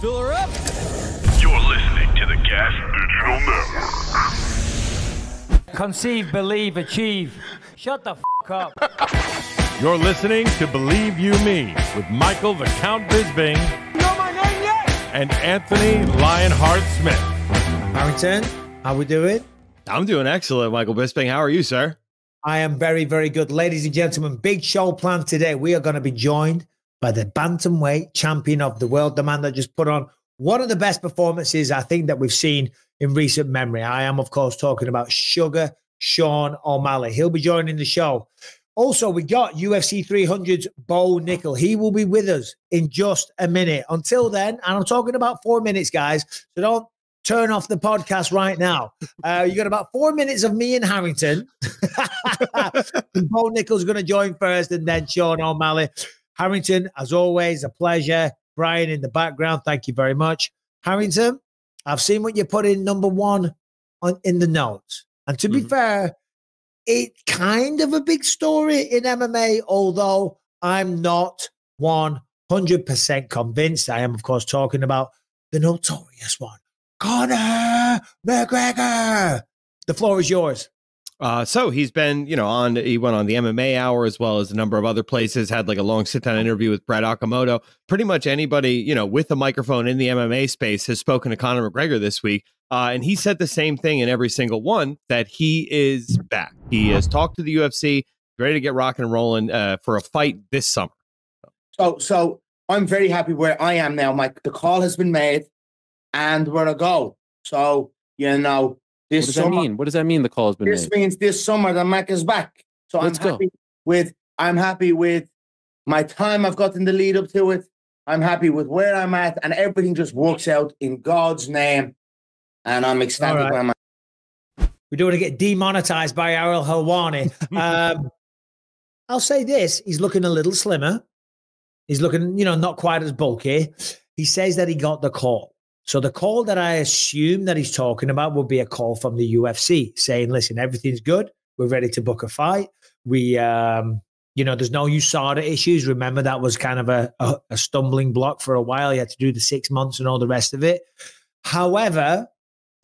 Fill her up. You're listening to the Gas Digital Network. Conceive, believe, achieve. Shut the f up. You're listening to Believe You Me with Michael the Count Bisping You know my name yet? and Anthony Lionheart Smith. Harrington, how we doing? I'm doing excellent, Michael Bisping. How are you, sir? I am very, very good. Ladies and gentlemen, big show planned today. We are going to be joined by the bantamweight champion of the world, the man that just put on one of the best performances I think that we've seen in recent memory. I am, of course, talking about Sugar Sean O'Malley. He'll be joining the show. Also, we got UFC 300's Bo Nickal. He will be with us in just a minute. Until then, and I'm talking about four minutes, guys. So don't turn off the podcast right now. Uh, you got about four minutes of me and Harrington. Bo Nickal's going to join first, and then Sean O'Malley. Harrington, as always, a pleasure. Brian in the background, thank you very much. Harrington, I've seen what you put in number one on in the notes, and to be Mhm. fair, it's kind of a big story in MMA, although I'm not 100% convinced. I am, of course, talking about the notorious one, Conor McGregor. The floor is yours. Uh, so he's been, you know, on. He went on the MMA Hour as well as a number of other places. Had like a long sit down interview with Brett Okamoto. Pretty much anybody, you know, with a microphone in the MMA space has spoken to Conor McGregor this week, uh, and he said the same thing in every single one that he is back. He has talked to the UFC, ready to get rocking and rolling uh, for a fight this summer. So, so I'm very happy where I am now. Mike, the call has been made, and we're gonna go. So you know, this What does that mean? What does that mean? The call has been this made. means this summer the Mac is back. So Let's I'm go. happy with. I'm happy with my time I've got in the lead up to it. I'm happy with where I'm at, and everything just works out in God's name. And I'm ecstatic All right. where I'm at. We don't want to get demonetized by Ariel Helwani. Um, I'll say this: he's looking a little slimmer. He's looking, you know, not quite as bulky. He says that he got the call. So the call that I assume that he's talking about will be a call from the UFC saying, "Listen, everything's good. We're ready to book a fight. We, um, you know, there's no USADA issues. Remember that was kind of a, a, a stumbling block for a while. You had to do the six months and all the rest of it. However,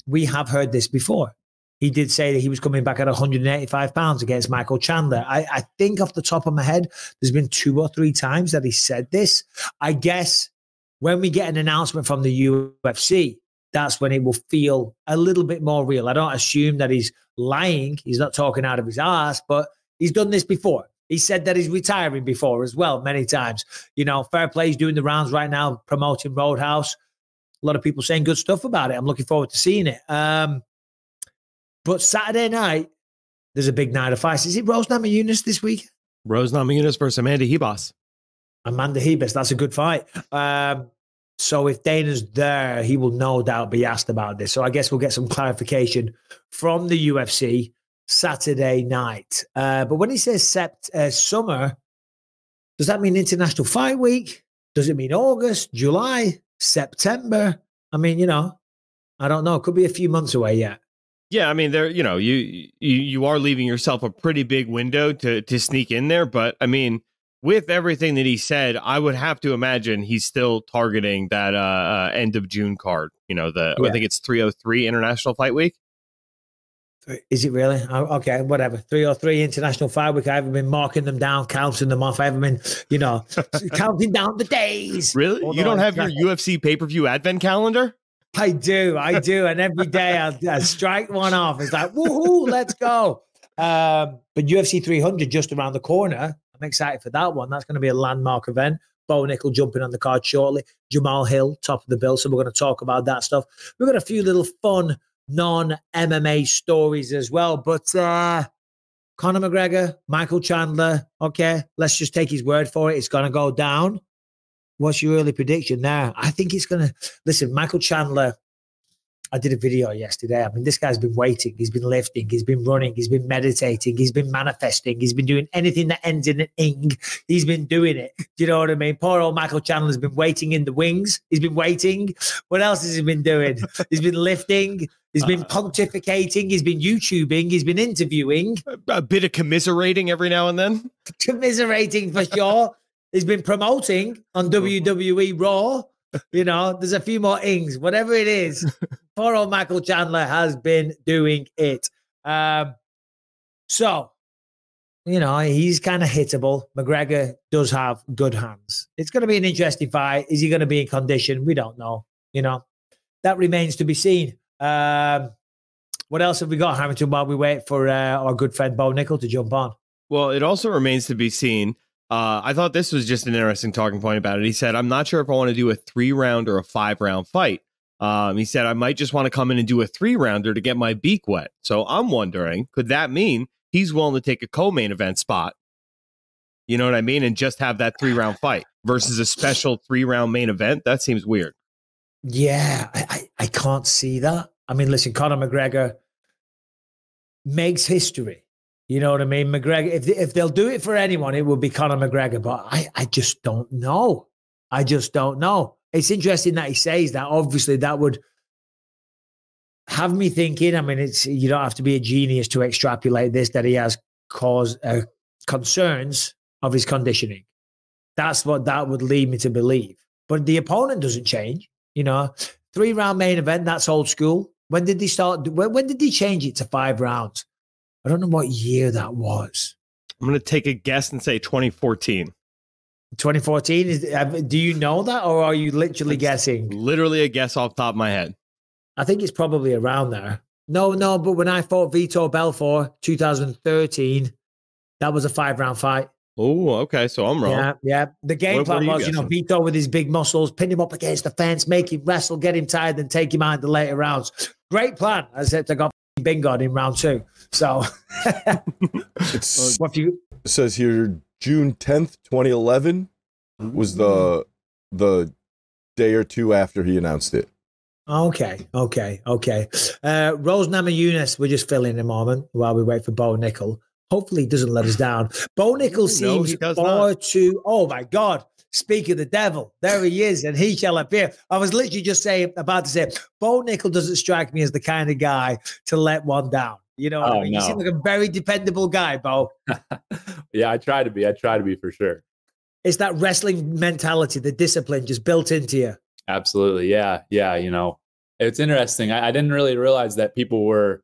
we have heard this before. He did say that he was coming back at 185 pounds against Michael Chandler. I, I think off the top of my head, there's been two or three times that he said this. I guess when we get an announcement from the UFC, that's when it will feel a little bit more real. I don't assume that he's lying. He's not talking out of his ass, but he's done this before. He said that he's retiring before as well, many times. You know, Fair Play's doing the rounds right now, promoting Roadhouse. A lot of people saying good stuff about it. I'm looking forward to seeing it. Um, but Saturday night, there's a big night of fights. Is it Rose Namajunas this week? Rose Namajunas versus Amanda Ribas. Amanda Ribas. That's a good fight. Um, so if Dana's there, he will no doubt be asked about this. So I guess we'll get some clarification from the UFC Saturday night. Uh, but when he says sept, uh, summer, does that mean International Fight Week? Does it mean August, July, September? I mean, you know, I don't know. Could be a few months away yet. Yeah, I mean, there, you know, you you you are leaving yourself a pretty big window to to sneak in there, but I mean, with everything that he said, I would have to imagine he's still targeting that uh, uh end of June card. You know, the Yeah. I think it's 303 International Fight Week. Is it really? Oh, Okay, whatever. Three or three international fight week. I haven't been marking them down, counting them off. I haven't been, you know, counting down the days. Really? Hold you don't have your UFC pay per view advent calendar? I do, I do, and every day I, I strike one off. It's like woohoo, let's go. Um, but UFC 300 just around the corner. I'm excited for that one. That's going to be a landmark event. Bo Nickal jumping on the card shortly. Jamahal Hill, top of the bill. So we're going to talk about that stuff. We've got a few little fun non MMA stories as well. But uh, Conor McGregor, Michael Chandler. Okay, let's just take his word for it. It's going to go down. What's your early prediction there? I think it's going to listen. Michael Chandler. I did a video yesterday. I mean, this guy's been waiting. He's been lifting. He's been running. He's been meditating. He's been manifesting. He's been doing anything that ends in an ing. He's been doing it. Do you know what I mean? Poor old Michael Chandler's been waiting in the wings. He's been waiting. What else has he been doing? He's been lifting. He's been pontificating. He's been YouTubing. He's been interviewing, A bit of commiserating every now and then. commiserating for sure. He's been promoting on WWE Raw. You know, there's a few more ings, whatever it is. poor old Michael Chandler has been doing it. Um, so, you know, he's kind of hittable. McGregor does have good hands. It's going to be an interesting fight. Is he going to be in condition? We don't know. You know, that remains to be seen. Um, what else have we got, Harrington, while we wait for uh, our good friend Bo Nickal to jump on? Well, it also remains to be seen. Uh, I thought this was just an interesting talking point about it. He said, I'm not sure if I want to do a three round or a five round fight. Um, he said, I might just want to come in and do a three rounder to get my beak wet. So I'm wondering, could that mean he's willing to take a co main event spot? You know what I mean? And just have that three round fight versus a special three round main event? That seems weird. Yeah, I, I, I can't see that. I mean, listen, Conor McGregor makes history. You know what I mean? McGregor, if, if they'll do it for anyone, it will be Conor McGregor. But I, I just don't know. I just don't know. It's interesting that he says that. Obviously, that would have me thinking. I mean, it's you don't have to be a genius to extrapolate this that he has cause uh, concerns of his conditioning. That's what that would lead me to believe. But the opponent doesn't change. You know, three round main event. That's old school. When did they start? When, when did they change it to five rounds? I don't know what year that was. I'm going to take a guess and say 2014. 2014 is do you know that or are you literally It's guessing Literally a guess off the top of my head. i think it's probably around there no no but when i fought vitor belfort 2013 that was a five round fight Oh, okay. So I'm wrong. yeah yeah the game What- what plan you was you know guessing? vitor with his big muscles pin him up against the fence make him wrestle get him tired then take him out in the later rounds great plan except i got bingo in round two so It's, what if you it says here June 10th, 2011 was the the day or two after he announced it. Okay, okay, okay. Uh, Rose Namajunas, we're just filling a moment while we wait for Bo Nickal. Hopefully, he doesn't let us down. Bo Nickal seems he does far not. too. Oh my God! Speak of the devil, there he is, and he shall appear. I was literally just saying, about to say, Bo Nickal doesn't strike me as the kind of guy to let one down. You know, what oh, I Oh, mean? you seem like a very dependable guy, Bo. yeah, I try to be. I try to be for sure. It's that wrestling mentality, the discipline, just built into you. Absolutely. Yeah. Yeah. You know, it's interesting. I, I didn't really realize that people were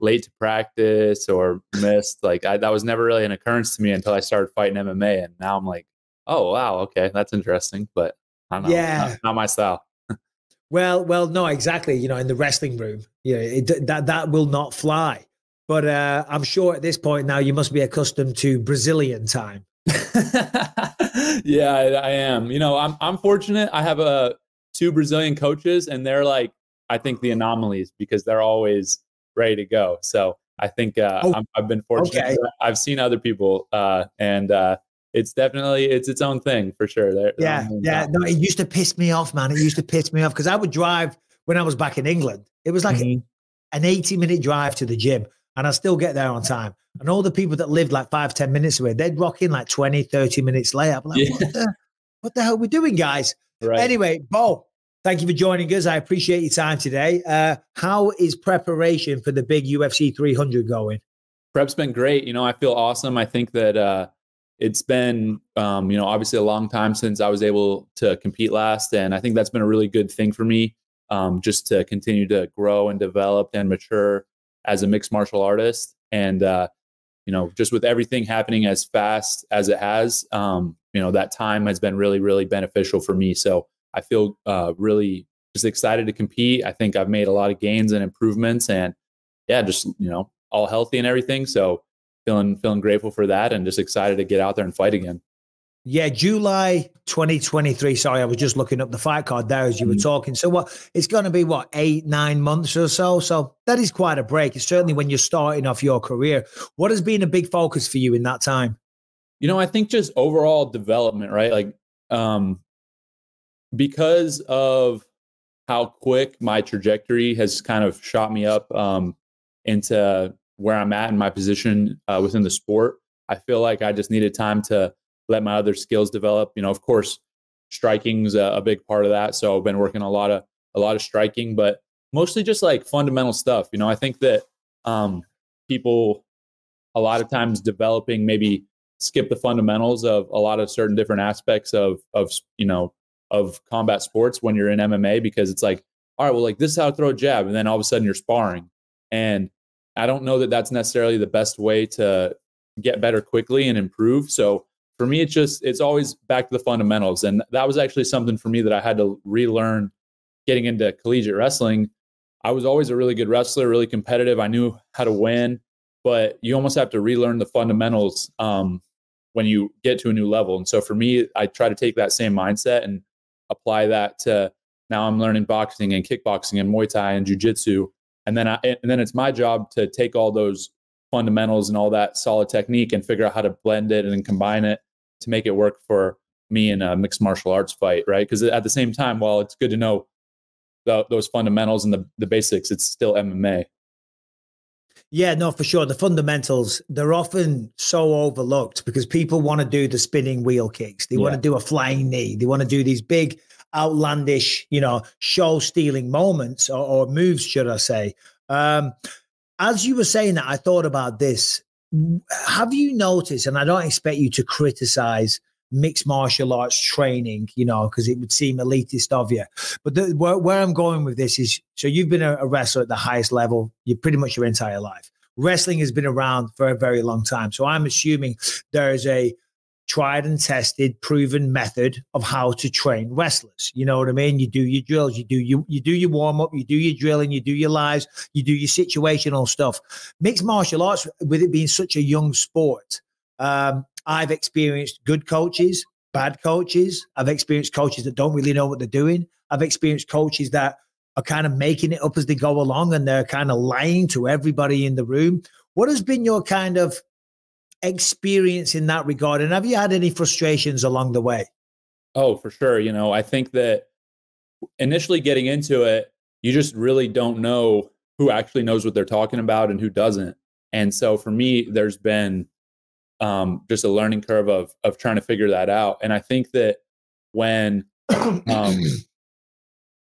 late to practice or missed. Like, I, that was never really an occurrence to me until I started fighting MMA. And now I'm like, oh, wow. Okay. That's interesting. But I don't know. Yeah. Not, not my style. Well, well, no, exactly. You know, in the wrestling room, you know, it, that that will not fly. But uh, I'm sure at this point now you must be accustomed to Brazilian time. yeah, I, I am. You know, I'm I'm fortunate. I have uh, two Brazilian coaches, and they're like, I think the anomalies because they're always ready to go. So I think uh, Oh, I'm, I've been fortunate. okay. I've seen other people, uh, and uh, it's definitely it's its own thing for sure. They're, they're Yeah, yeah. No, it used to piss me off, man. It used to piss me off because I would drive when I was back in England. It was like Mhm. an 80 minute drive to the gym, and I still get there on time. And all the people that lived like five, 10 minutes away, they'd rock in like 20, 30 minutes late. I'm like, Yeah. what, the, what the hell are we doing, guys? Right. Anyway, Bo, thank you for joining us. I appreciate your time today. Uh, how is preparation for the big UFC 300 going? prep's been great. You know, I feel awesome. I think that uh, it's been, um, you know, obviously a long time since I was able to compete last, and I think that's been a really good thing for me, um, just to continue to grow and develop and mature as a mixed martial artist. And uh, you know, just with everything happening as fast as it has, um, you know, that time has been really, really beneficial for me. So I feel uh, really just excited to compete. I think I've made a lot of gains and improvements, and yeah, just you know, all healthy and everything. So feeling feeling grateful for that, and just excited to get out there and fight again. Yeah, July 2023. Sorry, I was just looking up the fight card there as you were Mhm. talking. So, what it's going to be, what, eight, nine months or so? So, that is quite a break. It's certainly when you're starting off your career. What has been a big focus for you in that time? You know, I think just overall development, right? Like, um, because of how quick my trajectory has kind of shot me up um, into where I'm at in my position uh, within the sport, I feel like I just needed time to let my other skills develop. You know, of course, striking's a, a big part of that. So I've been working a lot of a lot of striking, but mostly just like fundamental stuff. You know, I think that um, people a lot of times developing maybe skip the fundamentals of a lot of certain different aspects of of you know of combat sports when you're in MMA because it's like, all right, well, like this is how to throw a jab, and then all of a sudden you're sparring, and I don't know that that's necessarily the best way to get better quickly and improve. So for me, it's just it's always back to the fundamentals, and that was actually something for me that I had to relearn getting into collegiate wrestling. I was always a really good wrestler, really competitive. I knew how to win, but you almost have to relearn the fundamentals um, when you get to a new level. And so for me, I try to take that same mindset and apply that to now I'm learning boxing and kickboxing and Muay Thai and jujitsu. And then I, and then it's my job to take all those fundamentals and all that solid technique and figure out how to blend it and combine it to make it work for me in a mixed martial arts fight, right? Because at the same time, while it's good to know the, those fundamentals and the, the basics, it's still MMA. Yeah, no, for sure. The fundamentals, they're often so overlooked because people want to do the spinning wheel kicks. They yeah. want to do a flying knee. They want to do these big, outlandish, you know, show stealing moments or, or, moves, should I say. Um, as you were saying that, I thought about this. Have you noticed, and I don't expect you to criticize mixed martial arts training, you know, because it would seem elitist of you. But the, where, where, I'm going with this is so you've been a, a wrestler at the highest level, you pretty much your entire life. Wrestling has been around for a very long time. So I'm assuming there's a tried and tested, proven method of how to train wrestlers. You know what I mean? You do your drills, you do you you do your warm up, you do your drilling, you do your lives, you do your situational stuff. Mixed martial arts, with it being such a young sport, um, I've experienced good coaches, bad coaches. I've experienced coaches that don't really know what they're doing. I've experienced coaches that are kind of making it up as they go along and they're kind of lying to everybody in the room. What has been your kind of experience in that regard? And have you had any frustrations along the way? Oh, for sure. You know, I think that initially getting into it, you just really don't know who actually knows what they're talking about and who doesn't. And so for me, there's been um, just a learning curve of of trying to figure that out. And I think that when um,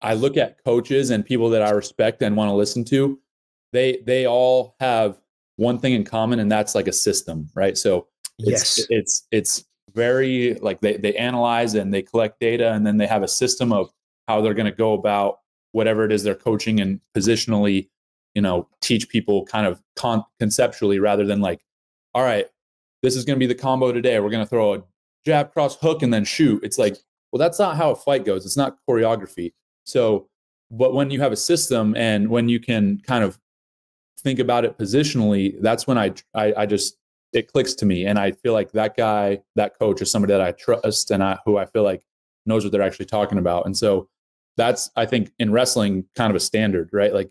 I look at coaches and people that I respect and want to listen to, they they all have one thing in common, and that's like a system, right? So it's yes. it's it's very like they they analyze and they collect data, and then they have a system of how they're going to go about whatever it is they're coaching and positionally, you know, teach people kind of con- conceptually rather than like, all right, this is going to be the combo today. We're going to throw a jab, cross, hook, and then shoot. It's like, well, that's not how a fight goes. It's not choreography. So, but when you have a system and when you can kind of think about it positionally, that's when I, I, I just, it clicks to me. And I feel like that guy, that coach is somebody that I trust and I, who I feel like knows what they're actually talking about. And so that's, I think in wrestling, kind of a standard, right? Like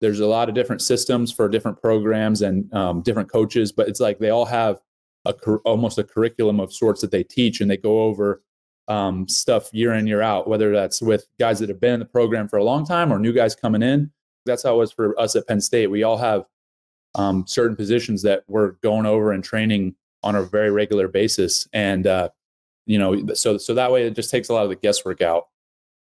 there's a lot of different systems for different programs and um, different coaches, but it's like they all have a almost a curriculum of sorts that they teach and they go over um, stuff year in year out whether that's with guys that have been in the program for a long time or new guys coming in that's how it was for us at penn state. We all have um, certain positions that we're going over and training on a very regular basis. And uh, you know so so that way it just takes a lot of the guesswork out.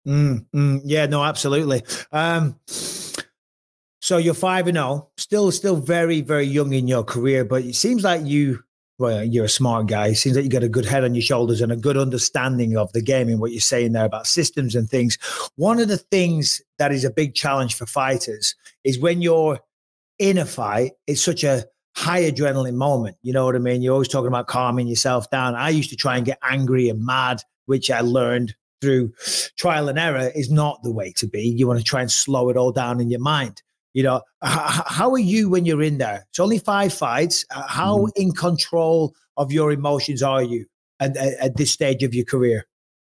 Mm, mm, yeah no absolutely. Um, so you're five and zero, oh, still still very very young in your career, but it seems like you well, you're a smart guy. It seems like you got a good head on your shoulders and a good understanding of the game and what you're saying there about systems and things. One of the things that is a big challenge for fighters is when you're in a fight, it's such a high adrenaline moment. You know what I mean? You're always talking about calming yourself down. I used to try and get angry and mad, which I learned through trial and error is not the way to be. You want to try and slow it all down in your mind. You know, how are you when you're in there? It's only five fights. How mm. in control of your emotions are you at, at, at this stage of your career?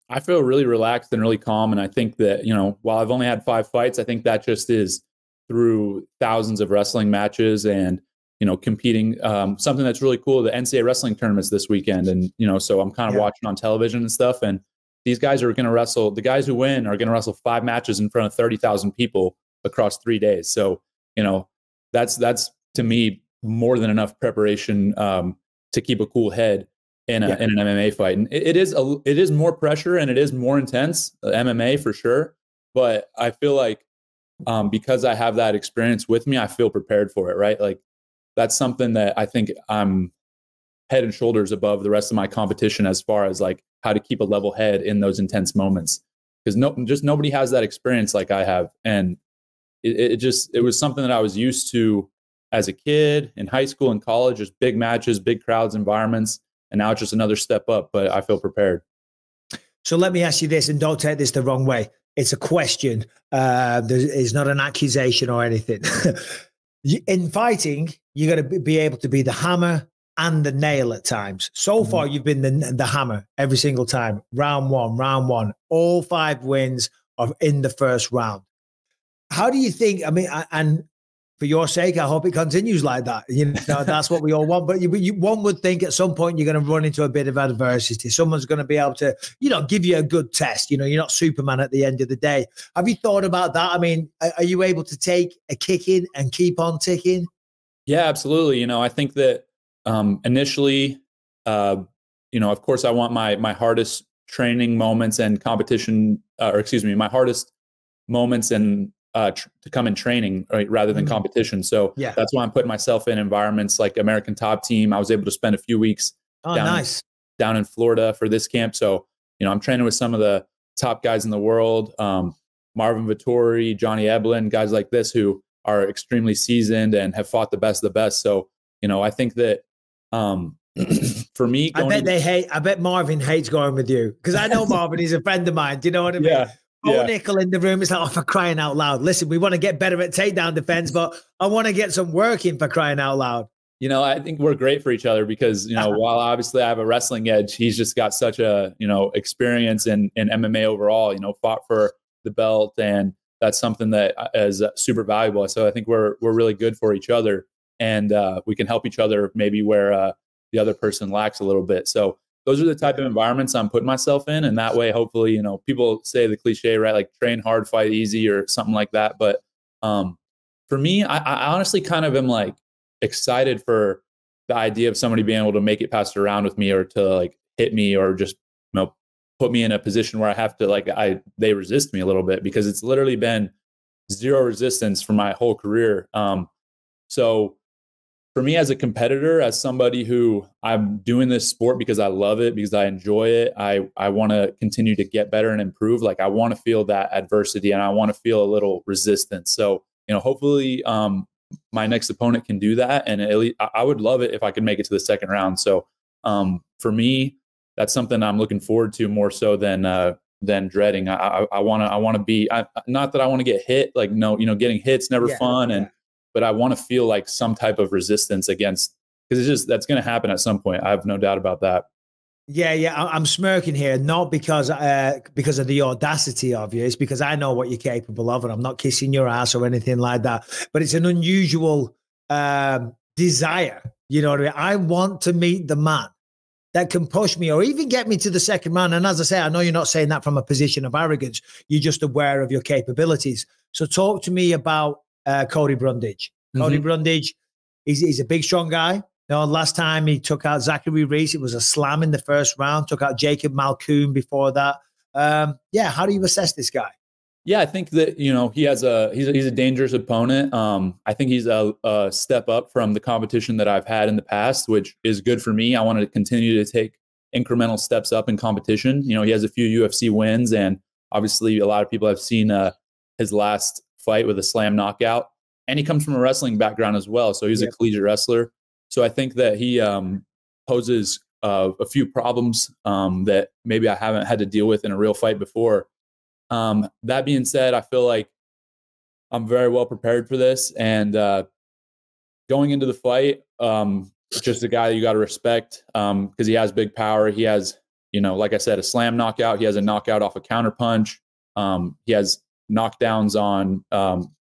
I feel really relaxed and really calm. And I think that, you know, while I've only had five fights, I think that just is through thousands of wrestling matches and, you know, competing. Um, something that's really cool. The NCAA wrestling tournaments this weekend. And, you know, so I'm kind of yeah. watching on television and stuff. And these guys are going to wrestle, the guys who win are going to wrestle five matches in front of 30,000 people across three days. So, you know, that's that's to me more than enough preparation um, to keep a cool head in, a, yeah. in an MMA fight. And it, it is a, it is more pressure and it is more intense, uh, MMA for sure. But I feel like um, because I have that experience with me, I feel prepared for it. Right, like that's something that I think I'm head and shoulders above the rest of my competition as far as like how to keep a level head in those intense moments. because no, just nobody has that experience like I have, and it, it just it was something that I was used to as a kid in high school and college, just big matches, big crowds, environments, and now it's just another step up. But I feel prepared. So let me ask you this, and don't take this the wrong way. It's a question. Uh, it's not an accusation or anything. in fighting, you're going to be able to be the hammer and the nail at times. So mm-hmm. far, you've been the, the hammer every single time. Round one, round one, all five wins are in the first round. How do you think? I mean, and for your sake, I hope it continues like that. You know, that's what we all want. But you, you, one would think at some point you're going to run into a bit of adversity. Someone's going to be able to, you know, give you a good test. You know, you're not Superman at the end of the day. Have you thought about that? I mean, are you able to take a kicking and keep on ticking? Yeah, absolutely. You know, I think that um, initially, uh, you know, of course, I want my my hardest training moments and competition, uh, or excuse me, my hardest moments and uh, tr- to come in training right, rather than mm-hmm. competition. So yeah. that's why I'm putting myself in environments like American Top Team. I was able to spend a few weeks oh, down, nice. down in Florida for this camp. So you know, I'm training with some of the top guys in the world, um, Marvin Vettori, Johnny Eblen, guys like this who are extremely seasoned and have fought the best of the best. So you know, I think that um, for me, I bet they hate. I bet Marvin hates going with you because I know Marvin. he's a friend of mine. Do you know what I mean? Yeah. Oh, yeah. Nickal in the room. It's like, oh, for crying out loud. Listen, we want to get better at takedown defense, but I want to get some work in for crying out loud. You know, I think we're great for each other because, you know, while obviously I have a wrestling edge, he's just got such a, you know, experience in, in MMA overall, you know, fought for the belt. And that's something that uh, super valuable. So I think we're, we're really good for each other and uh, we can help each other maybe where uh, the other person lacks a little bit. So those are the type of environments I'm putting myself in, and that way, hopefully, you know, people say the cliche, right? Like train hard, fight easy, or something like that. But um, for me, I, I honestly kind of am like excited for the idea of somebody being able to make it past around with me, or to like hit me, or just you know put me in a position where I have to like I they resist me a little bit because it's literally been zero resistance for my whole career. Um, so for me as a competitor, as somebody who I'm doing this sport because I love it, because I enjoy it, I I want to continue to get better and improve. Like I want to feel that adversity and I want to feel a little resistance. So you know, hopefully, um, my next opponent can do that, and at least I would love it if I could make it to the second round. So um, for me, that's something I'm looking forward to more so than uh, than dreading. I want to I want to be I, not that I want to get hit. Like no, you know, getting hits never yeah, fun and but I want to feel like some type of resistance against because it's just that's going to happen at some point. I have no doubt about that. Yeah, yeah, I'm smirking here, not because uh, because of the audacity of you. It's because I know what you're capable of, and I'm not kissing your ass or anything like that. But it's an unusual um, desire. You know what I mean? I want to meet the man that can push me or even get me to the second round. And as I say, I know you're not saying that from a position of arrogance. You're just aware of your capabilities. So talk to me about uh, Cody Brundage. Mm-hmm. Cody Brundage, he's, he's a big, strong guy. You know, last time he took out Zachary Reese, it was a slam in the first round. Took out Jacob Malkoun before that. Um, yeah, how do you assess this guy? Yeah, I think that you know he has a he's a, he's a dangerous opponent. Um, I think he's a, a, step up from the competition that I've had in the past, which is good for me. I want to continue to take incremental steps up in competition. You know, he has a few UFC wins, and obviously a lot of people have seen uh, his last fight with a slam knockout. And he comes from a wrestling background as well. So he's a collegiate wrestler. So I think that he um, poses uh, a few problems um, that maybe I haven't had to deal with in a real fight before. Um, that being said, I feel like I'm very well prepared for this. And uh, going into the fight, um, just a guy you got to respect because um, he has big power. He has, you know, like I said, a slam knockout. He has a knockout off a counter punch. Um, he has knockdowns on um,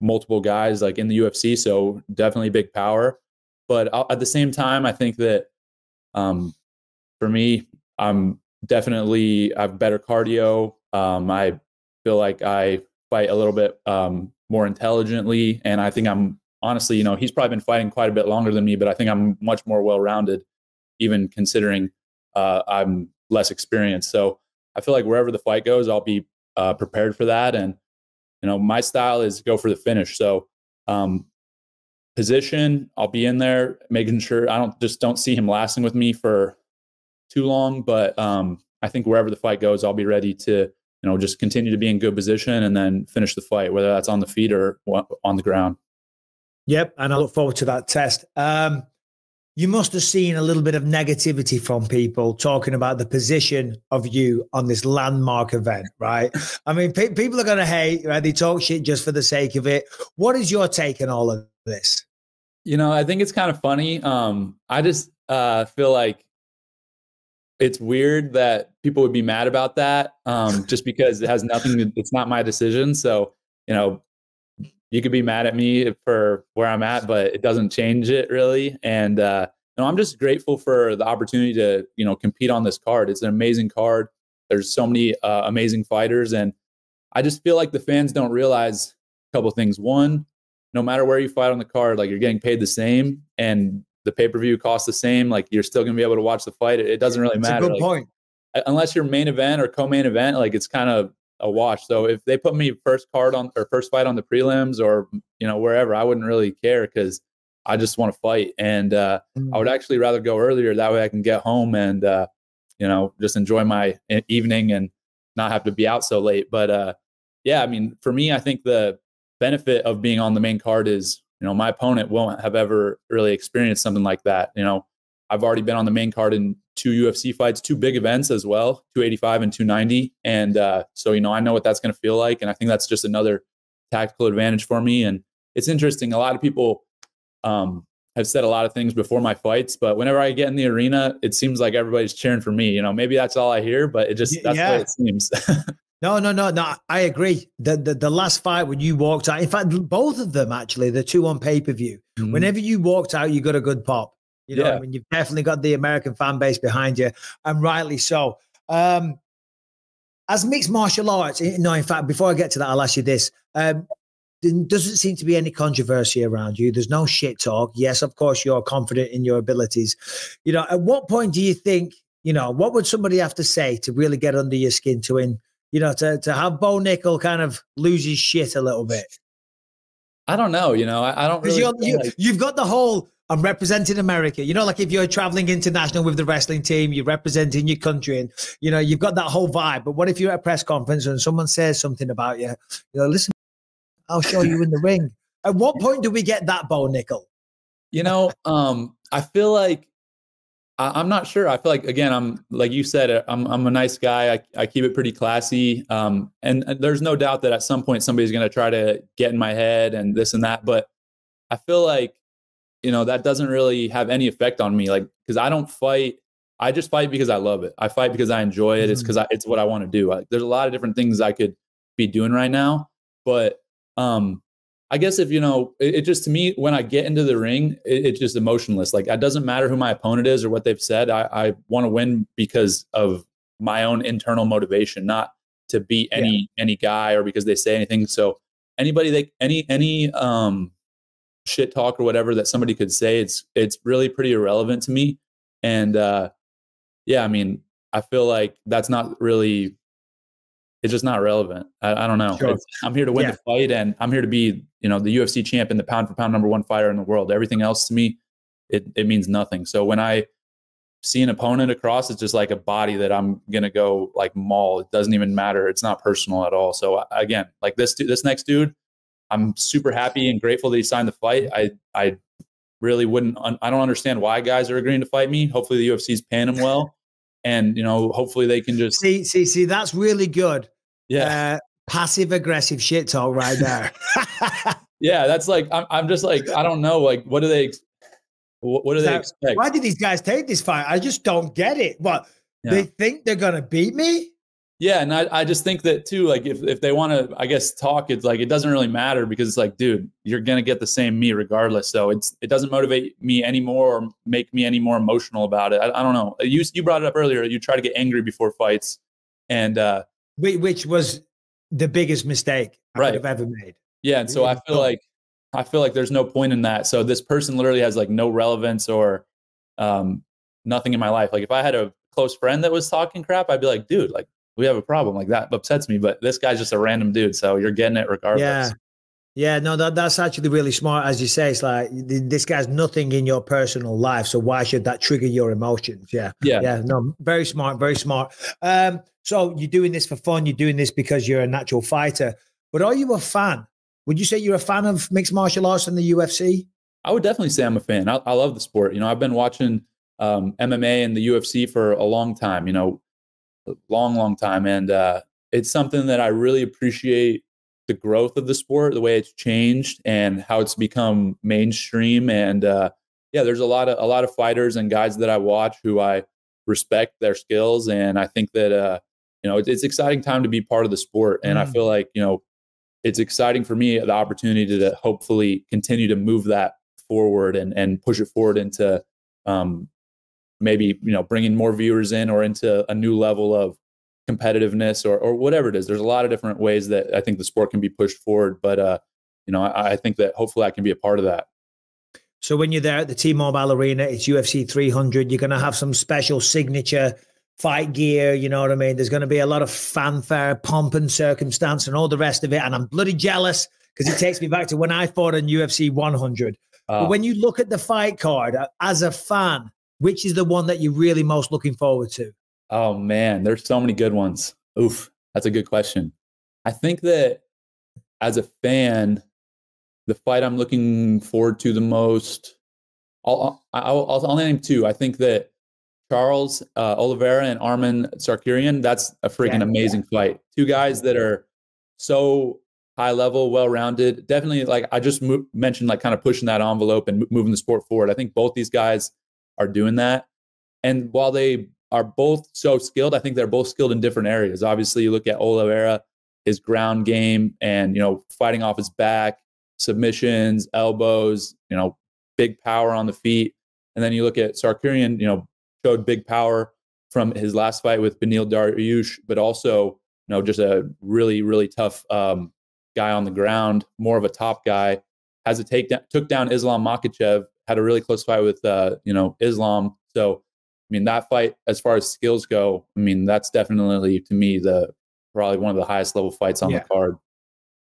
multiple guys like in the UFC. So definitely big power. But at the same time, I think that um, for me, I'm definitely I have better cardio. Um, I feel like I fight a little bit um, more intelligently, and I think I'm honestly, you know, he's probably been fighting quite a bit longer than me, but I think I'm much more well-rounded, even considering uh, I'm less experienced. So I feel like wherever the fight goes, I'll be uh, prepared for that. And you know, my style is go for the finish. So um, position, I'll be in there making sure I don't just don't see him lasting with me for too long. But um, I think wherever the fight goes, I'll be ready to you know, just continue to be in good position and then finish the fight, whether that's on the feet or on the ground. Yep, and I look forward to that test. Um, you must have seen a little bit of negativity from people talking about the position of you on this landmark event, right? I mean, pe- people are going to hate, right? They talk shit just for the sake of it. What is your take on all of this? You know, I think it's kind of funny. Um, I just uh, feel like it's weird that people would be mad about that um, just because it has nothing to, it's not my decision. So, you know, you could be mad at me for where I'm at, but it doesn't change it really. And, uh, you know, I'm just grateful for the opportunity to, you know, compete on this card. It's an amazing card. There's so many uh, amazing fighters. And I just feel like the fans don't realize a couple things. One, no matter where you fight on the card, like you're getting paid the same. And the pay per view costs the same. Like you're still gonna be able to watch the fight. It, it doesn't really It's matter. a good Like, point. unless you're main event or co-main event, like it's kind of a wash. So if they put me first card on or first fight on the prelims or you know wherever, I wouldn't really care because I just want to fight. And uh, I would actually rather go earlier. That way I can get home and uh, you know just enjoy my evening and not have to be out so late. But uh, yeah, I mean, for me, I think the benefit of being on the main card is you know my opponent won't have ever really experienced something like that. You know, I've already been on the main card in two UFC fights, two big events as well, 285 and 290. And uh, so, you know, I know what that's going to feel like. And I think that's just another tactical advantage for me. And it's interesting. A lot of people um, have said a lot of things before my fights, but whenever I get in the arena, it seems like everybody's cheering for me. You know, maybe that's all I hear, but it just, that's yeah. what it seems. No, no, no, no. I agree. The, the the last fight when you walked out, in fact, both of them actually, the two on pay per view. Mhm. Whenever you walked out, you got a good pop. You know, what I Yeah. mean, you've definitely got the American fan base behind you, and rightly so. Um, as mixed martial arts, no, in fact, before I get to that, I'll ask you this. Um, there doesn't seem to be any controversy around you. There's no shit talk. Yes, of course, you're confident in your abilities. You know, at what point do you think, you know, what would somebody have to say to really get under your skin to win? You know, to, to have Bo Nickal kind of lose his shit a little bit. I don't know. You know, I, I don't Because really. you're, you, like- you've got the whole I'm representing America. You know, like if you're traveling international with the wrestling team, you're representing your country, and you know you've got that whole vibe. But what if you're at a press conference and someone says something about you? You know, listen, I'll show you in the ring. At what point do we get that Bo Nickal? You know, um, I feel like I, I'm not sure. I feel like again, I'm like you said, uh, I'm I'm a nice guy. I, I keep it pretty classy. Um, and, and there's no doubt that at some point somebody's going to try to get in my head and this and that. But I feel like you know that doesn't really have any effect on me. Like because I don't fight. I just fight because I love it. I fight because I enjoy it. It's because I, it's what I want to do. I, there's a lot of different things I could be doing right now, but um, I guess if you know, it, it just to me when I get into the ring, it, it's just emotionless. Like it doesn't matter who my opponent is or what they've said. I, I want to win because of my own internal motivation, not to beat any any guy or because they say anything. So anybody they any any um shit talk or whatever that somebody could say, it's it's really pretty irrelevant to me. And uh yeah, I mean, I feel like that's not really it's just not relevant. I, I don't know. Sure. I'm here to win Yeah. the fight, and I'm here to be, you know, the UFC champ and the pound for pound number one fighter in the world. Everything else to me, it it means nothing. So when I see an opponent across, it's just like a body that I'm gonna go like maul. It doesn't even matter. It's not personal at all. So again, like this this next dude, I'm super happy and grateful that he signed the fight. I I really wouldn't. Un- I don't understand why guys are agreeing to fight me. Hopefully the UFC's paying him well, and you know, hopefully they can just See, see, see, that's really good. yeah. Uh, passive aggressive shit talk right there. Yeah, that's like I'm, I'm just like I don't know like what do they what, what do they expect? Why did these guys take this fight? I just don't get it. What Yeah. they think they're gonna beat me? Yeah, and I, I just think that too. Like if if they want to, I guess talk. It's like it doesn't really matter because it's like, dude, you're gonna get the same me regardless. So it's it doesn't motivate me anymore or make me any more emotional about it. I, I don't know. You you brought it up earlier. You try to get angry before fights, and uh, Whi- Which was the biggest mistake I Right. could have ever made. Yeah, and so I feel like I feel like there's no point in that. So this person literally has like no relevance or um, nothing in my life. Like if I had a close friend that was talking crap, I'd be like, dude, like we have a problem. Like that upsets me. But this guy's just a random dude, so you're getting it regardless. Yeah. Yeah, no, that, that's actually really smart. As you say, it's like th- this guy's nothing in your personal life. So why should that trigger your emotions? Yeah. Yeah. Yeah. No, very smart, very smart. Um, So you're doing this for fun. You're doing this because you're a natural fighter. But are you a fan? Would you say you're a fan of mixed martial arts and the UFC? I would definitely say I'm a fan. I, I love the sport. You know, I've been watching um, MMA and the UFC for a long time. You know, a long, long time, and uh, it's something that I really appreciate the growth of the sport, the way it's changed, and how it's become mainstream. And uh, yeah, there's a lot of a lot of fighters and guys that I watch who I respect their skills, and I think that uh, you know it's, it's exciting time to be part of the sport. And mm. I feel like you know it's exciting for me the opportunity to hopefully continue to move that forward and and push it forward into um, maybe you know bringing more viewers in or into a new level of competitiveness or or whatever it is. There's a lot of different ways that I think the sport can be pushed forward, but uh, you know I, I think that hopefully I can be a part of that. So when you're there at the T-Mobile Arena, it's UFC 300. You're going to have some special signature fight gear. You know what I mean? There's going to be a lot of fanfare, pomp and circumstance, and all the rest of it. And I'm bloody jealous because it takes me back to when I fought in UFC 100. But when you look at the fight card uh, as a fan, which is the one that you're really most looking forward to? Oh man, there's so many good ones. Oof, that's a good question. I think that as a fan, the fight I'm looking forward to the most, I'll I'll, I'll, I'll name two. I think that Charles uh, Oliveira and Arman Tsarukyan, that's a freaking yeah, amazing yeah. fight. Two guys that are so high level, well rounded. Definitely, like I just mo- mentioned, like kind of pushing that envelope and moving the sport forward. I think both these guys are doing that. And while they are both so skilled, I think they're both skilled in different areas. Obviously, you look at Oliveira, his ground game, and you know, fighting off his back, submissions, elbows, you know, big power on the feet. And then you look at Tsarukyan, you know, showed big power from his last fight with Beneil Dariush, but also, you know, just a really, really tough um, guy on the ground, more of a top guy. Has a takedown, took down Islam Makhachev, had a really close fight with, uh, you know, Islam. So, I mean, that fight, as far as skills go, I mean, that's definitely to me the probably one of the highest level fights on yeah. the card.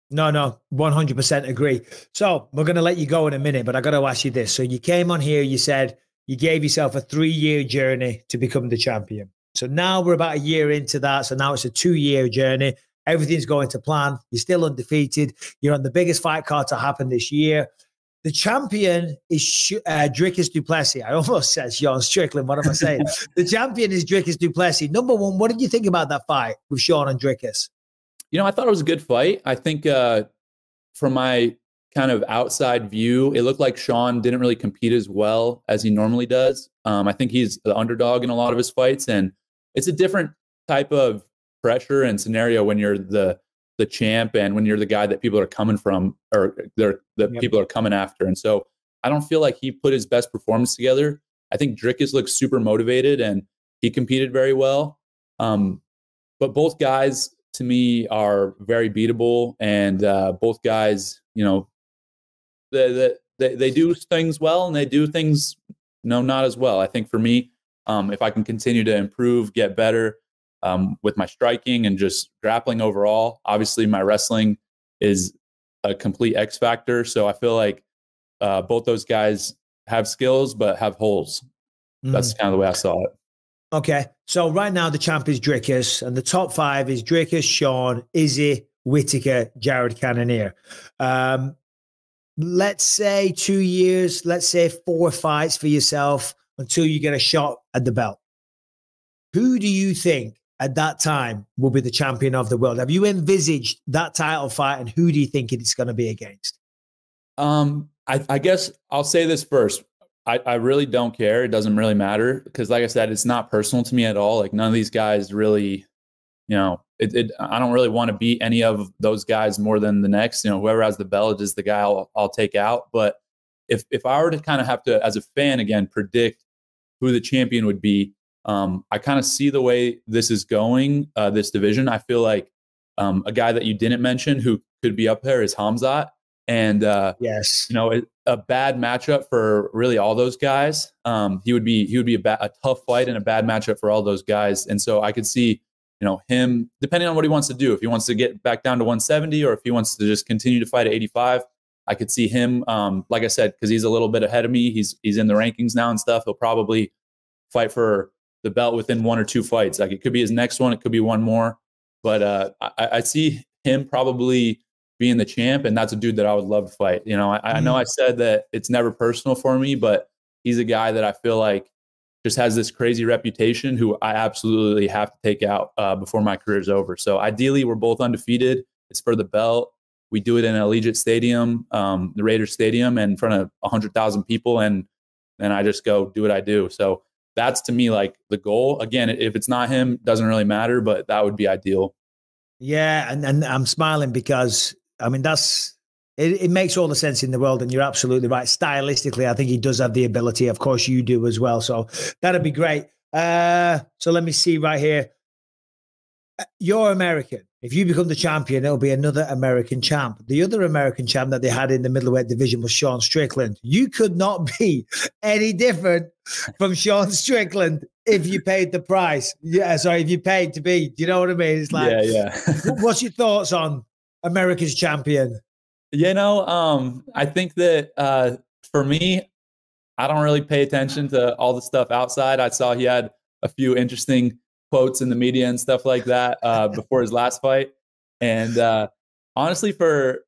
No, no, 100% agree. So we're going to let you go in a minute, but I got to ask you this. So you came on here, you said you gave yourself a three year journey to become the champion. So now we're about a year into that. So now it's a two year journey. Everything's going to plan. You're still undefeated. You're on the biggest fight card to happen this year. The champion is uh, Dricus Du Plessis. I almost said Sean Strickland. What am I saying? the champion is Dricus Duplessis. Number one, what did you think about that fight with Sean and Dricus? You know, I thought it was a good fight. I think uh, from my kind of outside view, it looked like Sean didn't really compete as well as he normally does. Um, I think he's the underdog in a lot of his fights, and it's a different type of pressure and scenario when you're the the champ and when you're the guy that people are coming from or they're that yep. people are coming after. And so I don't feel like he put his best performance together. I think Dricus looks super motivated and he competed very well. Um, but both guys to me are very beatable, and uh, both guys, you know, they, they they do things well and they do things no, not as well. I think for me, um, if I can continue to improve, get better, um, with my striking and just grappling overall. Obviously, my wrestling is a complete X factor. So I feel like uh, both those guys have skills but have holes. Mm. That's kind of the way I saw it. Okay. So right now the champ is Dricus, and the top five is Dricus, Sean, Izzy, Whittaker, Jared Cannonier. Um, let's say two years, let's say four fights for yourself until you get a shot at the belt. Who do you think at that time will be the champion of the world. Have you envisaged that title fight and who do you think it's going to be against? Um, I, I guess I'll say this first. I, I really don't care. It doesn't really matter because, like I said, it's not personal to me at all. Like none of these guys really, you know, it, it, I don't really want to beat any of those guys more than the next. You know, whoever has the belt is the guy I'll, I'll take out. But if if I were to kind of have to, as a fan, again, predict who the champion would be, um, I kind of see the way this is going, uh, this division. I feel like um, a guy that you didn't mention who could be up there is Khamzat. And uh, yes, you know, it, a bad matchup for really all those guys. Um, he would be he would be a, ba- a tough fight and a bad matchup for all those guys. And so I could see, you know, him depending on what he wants to do. If he wants to get back down to 170 or if he wants to just continue to fight at 85, I could see him. Um, like I said, because he's a little bit ahead of me. He's he's in the rankings now and stuff. He'll probably fight for the belt within one or two fights. Like it could be his next one, it could be one more. But uh, I, I see him probably being the champ, and that's a dude that I would love to fight. You know, I, I know I said that it's never personal for me, but he's a guy that I feel like just has this crazy reputation who I absolutely have to take out uh, before my career is over. So ideally, we're both undefeated. It's for the belt. We do it in Allegiant Stadium, um, the Raiders Stadium, and in front of 100,000 people. And then I just go do what I do. So that's to me like the goal. Again, if it's not him, doesn't really matter, but that would be ideal. Yeah, and, and I'm smiling because I mean that's it, it makes all the sense in the world, and you're absolutely right. Stylistically, I think he does have the ability. Of course, you do as well. So that'd be great. Uh, so let me see right here. Uh, You're American. If you become the champion, it'll be another American champ. The other American champ that they had in the middleweight division was Sean Strickland. You could not be any different from Sean Strickland if you paid the price. Yeah, sorry, if you paid to be. Do you know what I mean? It's like, yeah, yeah. what's your thoughts on America's champion? You know, um, I think that uh, for me, I don't really pay attention to all the stuff outside. I saw he had a few interesting quotes in the media and stuff like that uh, before his last fight. And uh, honestly, for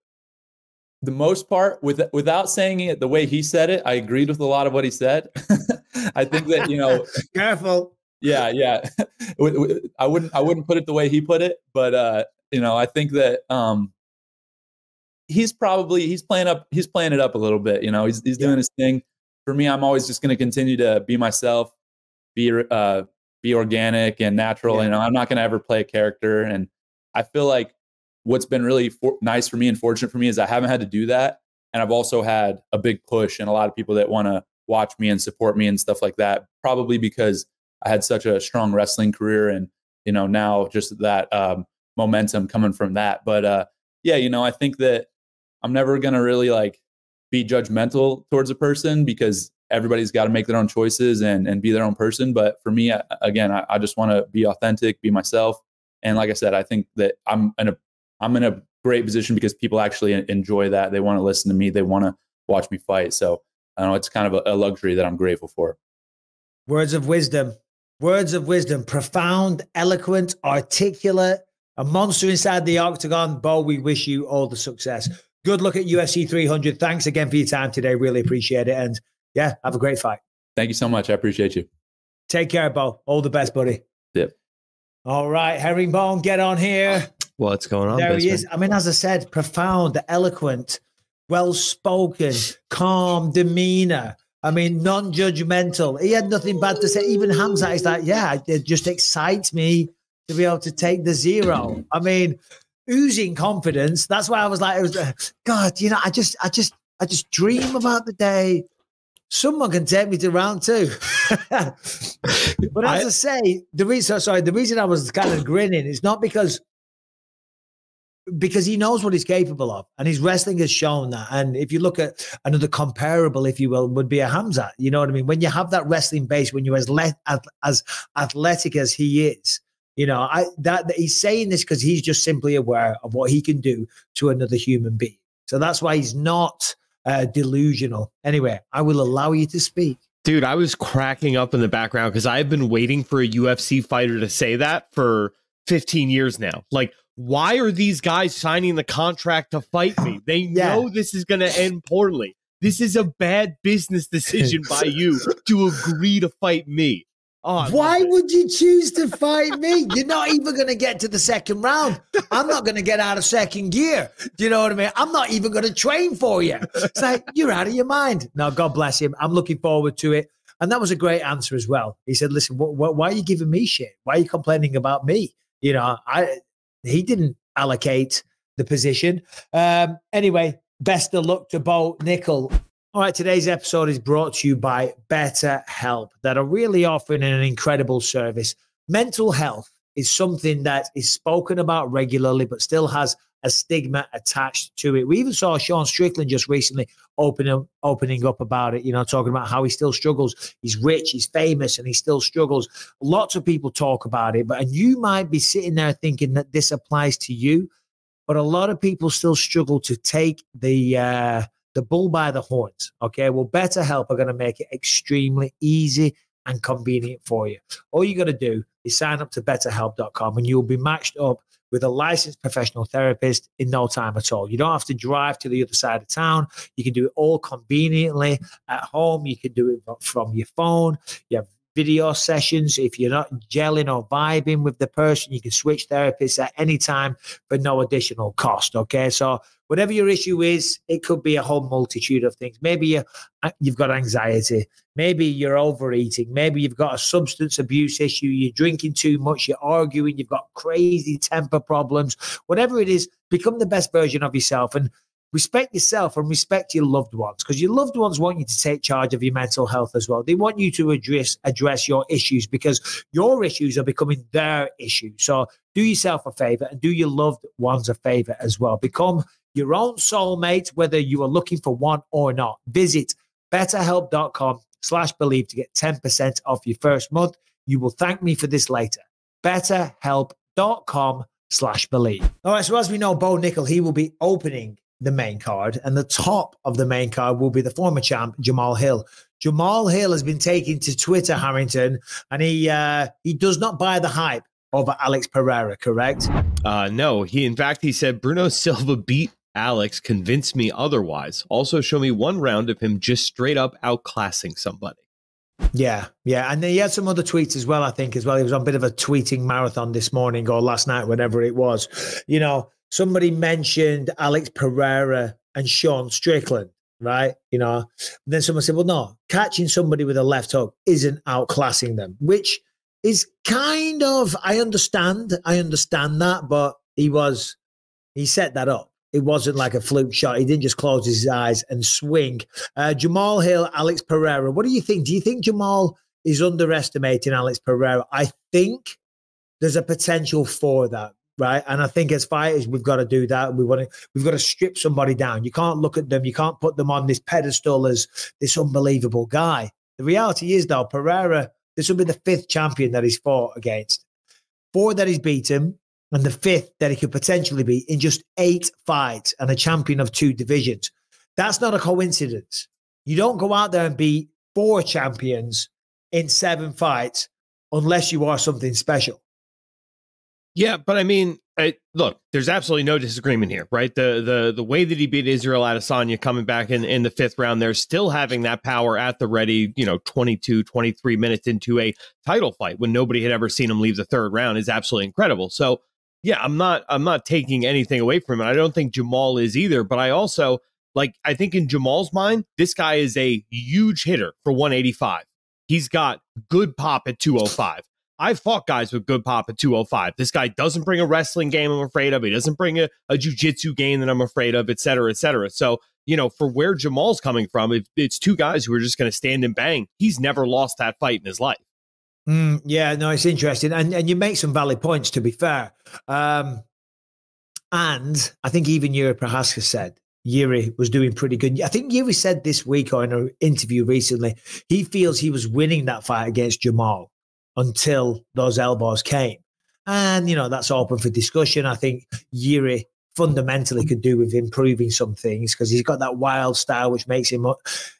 the most part, with, without saying it the way he said it, I agreed with a lot of what he said. I think that you know, careful. Yeah, yeah. I wouldn't, I wouldn't put it the way he put it, but uh, you know, I think that um, he's probably he's playing up, he's playing it up a little bit. You know, he's he's doing yeah. his thing. For me, I'm always just going to continue to be myself, be uh, be organic and natural. Yeah. You know, I'm not going to ever play a character. And I feel like what's been really for- nice for me and fortunate for me is I haven't had to do that. And I've also had a big push and a lot of people that want to watch me and support me and stuff like that. Probably because I had such a strong wrestling career and, you know, now just that um, momentum coming from that. But uh, yeah, you know, I think that I'm never going to really like be judgmental towards a person because everybody's got to make their own choices and, and be their own person. But for me, again, I, I just want to be authentic, be myself. And like I said, I think that I'm in a, I'm in a great position because people actually enjoy that. They want to listen to me. They want to watch me fight. So I know it's kind of a, a luxury that I'm grateful for. Words of wisdom, words of wisdom, profound, eloquent, articulate, a monster inside the octagon. Bo, we wish you all the success. Good luck at UFC 300. Thanks again for your time today. Really appreciate it. And yeah, have a great fight. Thank you so much. I appreciate you. Take care, Bo. All the best, buddy. Yep. All right, Herringbone, get on here. What's going on? There he is. I mean, as I said, profound, eloquent, well spoken, calm demeanor. I mean, non judgmental. He had nothing bad to say. Even Khamzat is like, yeah, it just excites me to be able to take the zero. I mean, oozing confidence. That's why I was like, it was, uh, God, you know, I just, I just, I just dream about the day someone can take me to round two. but as I, I, say, the reason sorry, the reason I was kind of grinning is not because because he knows what he's capable of, and his wrestling has shown that. And if you look at another comparable, if you will, would be a Khamzat. You know what I mean? When you have that wrestling base, when you're as le- as, athletic as he is, you know, I that, that he's saying this because he's just simply aware of what he can do to another human being. So that's why he's not uh, delusional. Anyway, I will allow you to speak. Dude, I was cracking up in the background because I've been waiting for a UFC fighter to say that for 15 years now. Like, why are these guys signing the contract to fight me? They yeah. know this is going to end poorly. This is a bad business decision by you to agree to fight me. Oh, Why would you choose to fight me? You're not even going to get to the second round. I'm not going to get out of second gear. Do you know what I mean? I'm not even going to train for you. It's like, you're out of your mind. No, God bless him. I'm looking forward to it. And that was a great answer as well. He said, listen, wh- wh- why are you giving me shit? Why are you complaining about me? You know, I he didn't allocate the position. Um, anyway, best of luck to Bo Nickal all right, today's episode is brought to you by BetterHelp, that are really offering an incredible service. Mental health is something that is spoken about regularly, but still has a stigma attached to it. We even saw Sean Strickland just recently opening opening up about it, you know, talking about how he still struggles. He's rich, he's famous, and he still struggles. Lots of people talk about it, but and you might be sitting there thinking that this applies to you, but a lot of people still struggle to take the uh, the bull by the horns. Okay. Well, BetterHelp are going to make it extremely easy and convenient for you. All you got to do is sign up to betterhelp.com and you'll be matched up with a licensed professional therapist in no time at all. You don't have to drive to the other side of town. You can do it all conveniently at home. You can do it from your phone. You have video sessions. If you're not gelling or vibing with the person, you can switch therapists at any time for no additional cost. Okay. So whatever your issue is, it could be a whole multitude of things. Maybe you uh, you've got anxiety. Maybe you're overeating. Maybe you've got a substance abuse issue. You're drinking too much. You're arguing. You've got crazy temper problems. Whatever it is, become the best version of yourself. And respect yourself and respect your loved ones because your loved ones want you to take charge of your mental health as well. They want you to address address your issues because your issues are becoming their issues. So do yourself a favor and do your loved ones a favor as well. Become your own soulmate, whether you are looking for one or not. Visit betterhelp.com slash believe to get 10% off your first month. You will thank me for this later. Betterhelp.com slash believe. All right, so as we know, Bo Nickal, he will be opening the main card, and the top of the main card will be the former champ Jamal Hill. Jamal Hill has been taken to Twitter, Harrington, and he uh, he does not buy the hype over Alex Pereira. Correct? Uh, no, he in fact he said Bruno Silva beat Alex. Convince me otherwise. Also, show me one round of him just straight up outclassing somebody. Yeah, yeah, and he had some other tweets as well. I think as well. He was on a bit of a tweeting marathon this morning or last night, whatever it was. You know, somebody mentioned Alex Pereira and Sean Strickland, right? You know, and then someone said, well, no, catching somebody with a left hook isn't outclassing them, which is kind of, I understand, I understand that, but he was, he set that up. It wasn't like a fluke shot. He didn't just close his eyes and swing. Uh, Jamal Hill, Alex Pereira. What do you think? Do you think Jamal is underestimating Alex Pereira? I think there's a potential for that right? And I think as fighters, we've got to do that. We want to, we've got to strip somebody down. You can't look at them. You can't put them on this pedestal as this unbelievable guy. The reality is, though, Pereira, this will be the fifth champion that he's fought against. Four that he's beaten, and the fifth that he could potentially be in just eight fights and a champion of two divisions. That's not a coincidence. You don't go out there and beat four champions in seven fights unless you are something special. Yeah, but I mean, I, look, there's absolutely no disagreement here, right? The the the way that he beat Israel Adesanya coming back in, in the fifth round, they're still having that power at the ready, you know, 22, 23 minutes into a title fight when nobody had ever seen him leave the third round is absolutely incredible. So yeah, I'm not I'm not taking anything away from it. I don't think Jamal is either, but I also like I think in Jamal's mind, this guy is a huge hitter for 185. He's got good pop at 205. I've fought guys with good pop at 205. This guy doesn't bring a wrestling game I'm afraid of. He doesn't bring a, a jujitsu game that I'm afraid of, et cetera, et cetera. So, you know, for where Jamal's coming from, if it's two guys who are just going to stand and bang, he's never lost that fight in his life. Mm, yeah, no, it's interesting. And, and you make some valid points, to be fair. Um, and I think even Yuri Prochazka said Yuri was doing pretty good. I think Yuri said this week or in an interview recently, he feels he was winning that fight against Jamal until those elbows came. And, you know, that's open for discussion. I think Yuri fundamentally could do with improving some things because he's got that wild style which makes him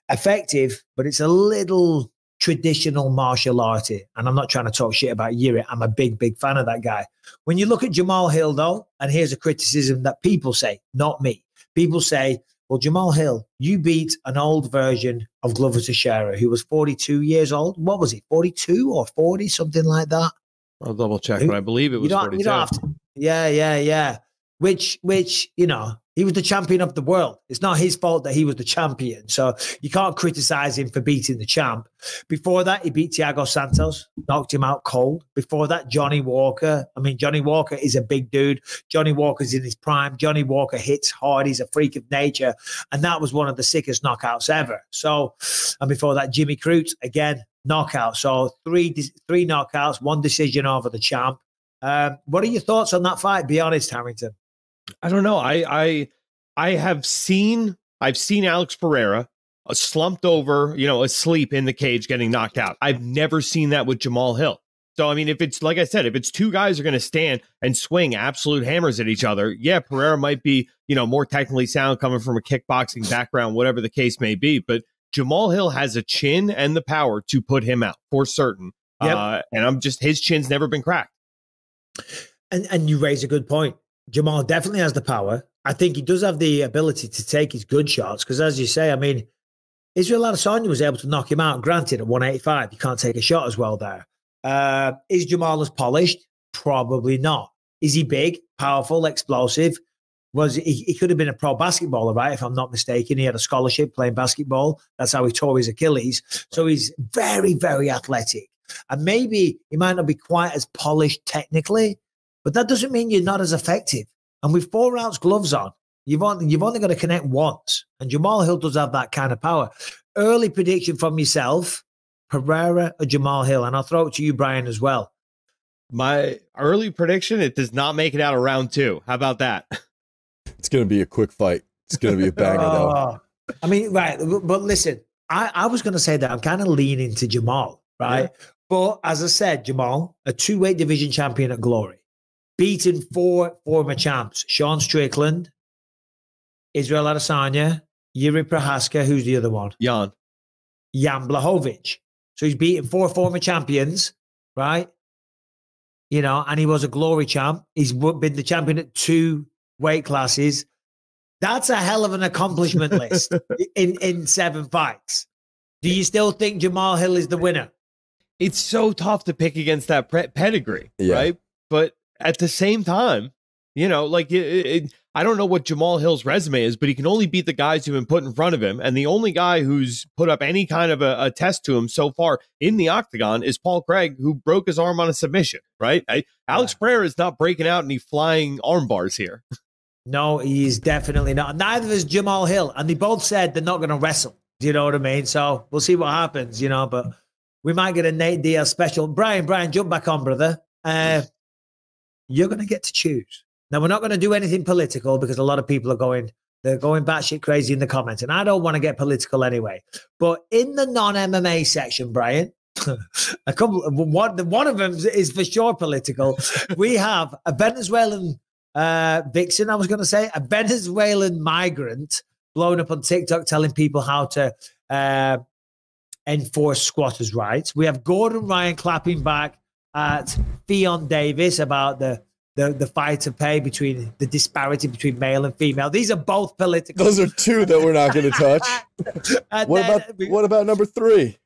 effective, but it's a little traditional martial arty. And I'm not trying to talk shit about Yuri. I'm a big, big fan of that guy. When you look at Jamal Hill, though, and here's a criticism that people say, not me. People say, well, Jamal Hill, you beat an old version of Glover Teixeira, who was 42 years old. What was he, 42 or 40, something like that? I'll double check, but I believe it was 42. To, yeah, yeah, yeah. Which, which, you know, he was the champion of the world. It's not his fault that he was the champion. So you can't criticize him for beating the champ. Before that, he beat Thiago Santos, knocked him out cold. Before that, Johnny Walker. I mean, Johnny Walker is a big dude. Johnny Walker's in his prime. Johnny Walker hits hard. He's a freak of nature. And that was one of the sickest knockouts ever. So, and before that, Jimmy Crute, again, knockout. So three, three knockouts, one decision over the champ. Um, what are your thoughts on that fight? Be honest, Harrington. I don't know. I I I have seen I've seen Alex Pereira uh, slumped over, you know, asleep in the cage getting knocked out. I've never seen that with Jamal Hill. So I mean, if it's like I said, if it's two guys are going to stand and swing absolute hammers at each other, yeah, Pereira might be you know more technically sound coming from a kickboxing background, whatever the case may be. But Jamal Hill has a chin and the power to put him out for certain. Yep. Uh, and I'm just his chin's never been cracked. And and you raise a good point. Jamal definitely has the power. I think he does have the ability to take his good shots because, as you say, I mean, Israel Adesanya was able to knock him out. Granted, at 185, you can't take a shot as well there. Uh, is Jamal as polished? Probably not. Is he big, powerful, explosive? Was he, he could have been a pro basketballer, right? If I'm not mistaken, he had a scholarship playing basketball. That's how he tore his Achilles. So he's very, very athletic. And maybe he might not be quite as polished technically, but that doesn't mean you're not as effective. And with four ounce gloves on, you've only, you've only got to connect once. And Jamal Hill does have that kind of power. Early prediction from yourself Pereira or Jamal Hill? And I'll throw it to you, Brian, as well. My early prediction: it does not make it out of round two. How about that? It's going to be a quick fight. It's going to be a banger, though. Oh, I mean, right. But listen, I, I was going to say that I'm kind of leaning to Jamal, right? But as I said, Jamal, a two weight division champion at Glory, beaten four former champs Sean Strickland, Israel Adesanya, Yuri Prochazka, who's the other one? Jan. Jan Blachowicz. So he's beaten four former champions, right? You know, and he was a glory champ. He's been the champion at two weight classes. That's a hell of an accomplishment list in, in seven fights. Do you still think Jamal Hill is the winner? It's so tough to pick against that pedigree, Yeah. right? But at the same time, you know, like it, it, I don't know what Jamal Hill's resume is, but he can only beat the guys who've been put in front of him. And the only guy who's put up any kind of a, a test to him so far in the octagon is Paul Craig, who broke his arm on a submission, right? I, Alex Pereira is not breaking out any flying arm bars here. No, he's definitely not. Neither is Jamal Hill. And they both said they're not going to wrestle. Do you know what I mean? So we'll see what happens, you know, but we might get a Nate Diaz special. Brian, Brian, jump back on, brother. Uh, you're going to get to choose. Now, we're not going to do anything political because a lot of people are going, they're going batshit crazy in the comments. And I don't want to get political anyway. But in the non MMA section, Brian, a couple, one, one of them is for sure political. we have a Venezuelan uh, vixen, I was going to say, a Venezuelan migrant blown up on TikTok telling people how to uh, enforce squatters' rights. We have Gordon Ryan clapping back at Ffion Davies about the the, the fight to pay between the disparity between male and female. These are both political. Those are two that we're not going to touch. What about we, what about number three?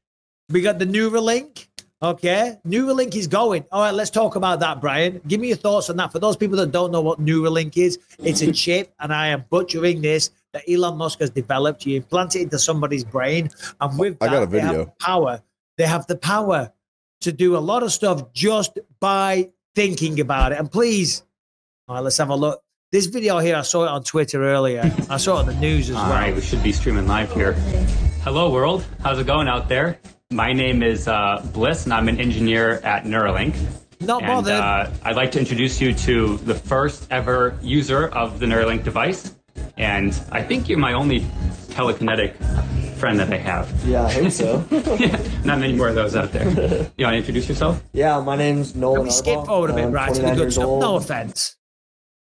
we got the Neuralink. Okay, Neuralink is going. All right, let's talk about that, Brian. Give me your thoughts on that. For those people that don't know what Neuralink is, it's a chip, and I am butchering this that Elon Musk has developed. You implant it into somebody's brain, and with I that, got a they have video. power. They have the power to do a lot of stuff just by thinking about it. And please, all right, let's have a look. This video here, I saw it on Twitter earlier. I saw it on the news as All well. All right, we should be streaming live here. Hello, world. How's it going out there? My name is uh, Bliss, and I'm an engineer at Neuralink. Not and bothered. uh, I'd like to introduce you to the first ever user of the Neuralink device. And I think you're my only telekinetic friend that I have. Yeah, I think so. yeah, not many more of those out there. You want to introduce yourself? yeah, my name's Noland. Can we skip forward a bit, I'm right, to the good stuff? old. No offense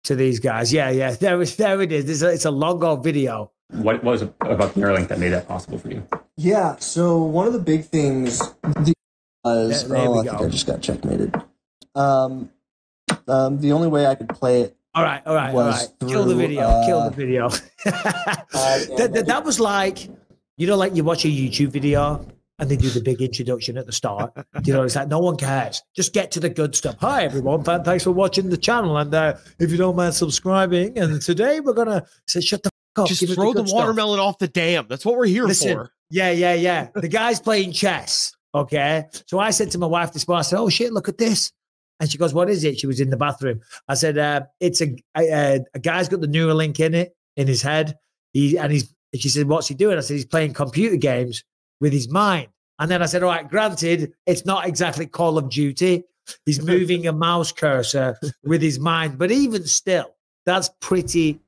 to these guys. Yeah, yeah. There, is- there it is. It's a, it's a logo video. What was it about Neuralink that made that possible for you? Yeah, so one of the big things was There- there oh, we I think. I just got checkmated. Um, um, the only way I could play it All right, all right, all Was right. Kill the through, video. Kill uh, the video. yeah, that, that, that was like, you know, like you watch a YouTube video and they do the big introduction at the start. You know, it's like no one cares. Just get to the good stuff. Hi everyone, thanks for watching the channel, and uh, if you don't mind subscribing, and today we're gonna say, shut the fuck up. Just give throw the good stuff." watermelon off the dam. That's what we're here Listen, for. Yeah, yeah, yeah. The guy's playing chess. Okay. So I said to my wife this morning, I said, Oh shit, look at this. And she goes, What is it? She was in the bathroom. I said, uh, It's a, a, a guy's got the Neuralink in it, in his head. He and he's and she said, What's he doing? I said, He's playing computer games with his mind. And then I said, All right, granted, it's not exactly Call of Duty. He's moving a mouse cursor with his mind. But even still, that's pretty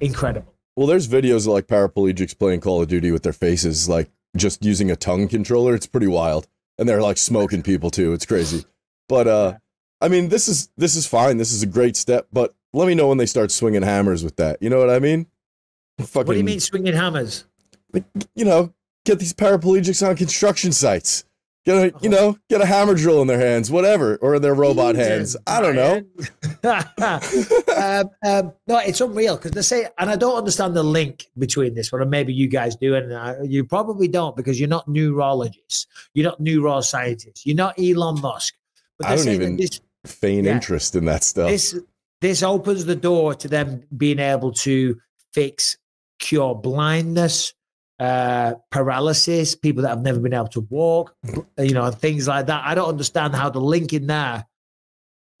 incredible. Well, there's videos of like paraplegics playing Call of Duty with their faces, like just using a tongue controller. It's pretty wild, and they're like smoking people too. It's crazy. But uh, I mean, this is this is fine. This is a great step. But let me know when they start swinging hammers with that. You know what I mean? Fucking, What do you mean swinging hammers? You know, get these paraplegics on construction sites. Get a you know get a hammer drill in their hands, whatever, or in their robot hands. I don't know. um, um, no, it's unreal because they say, and I don't understand the link between this, but maybe you guys do, and uh, you probably don't because you're not neurologists, you're not neuroscientists, you're not Elon Musk. But I don't even this feign yeah. interest in that stuff. this this opens the door to them being able to fix cure blindness uh paralysis people that have never been able to walk you know and things like that i don't understand how the link in there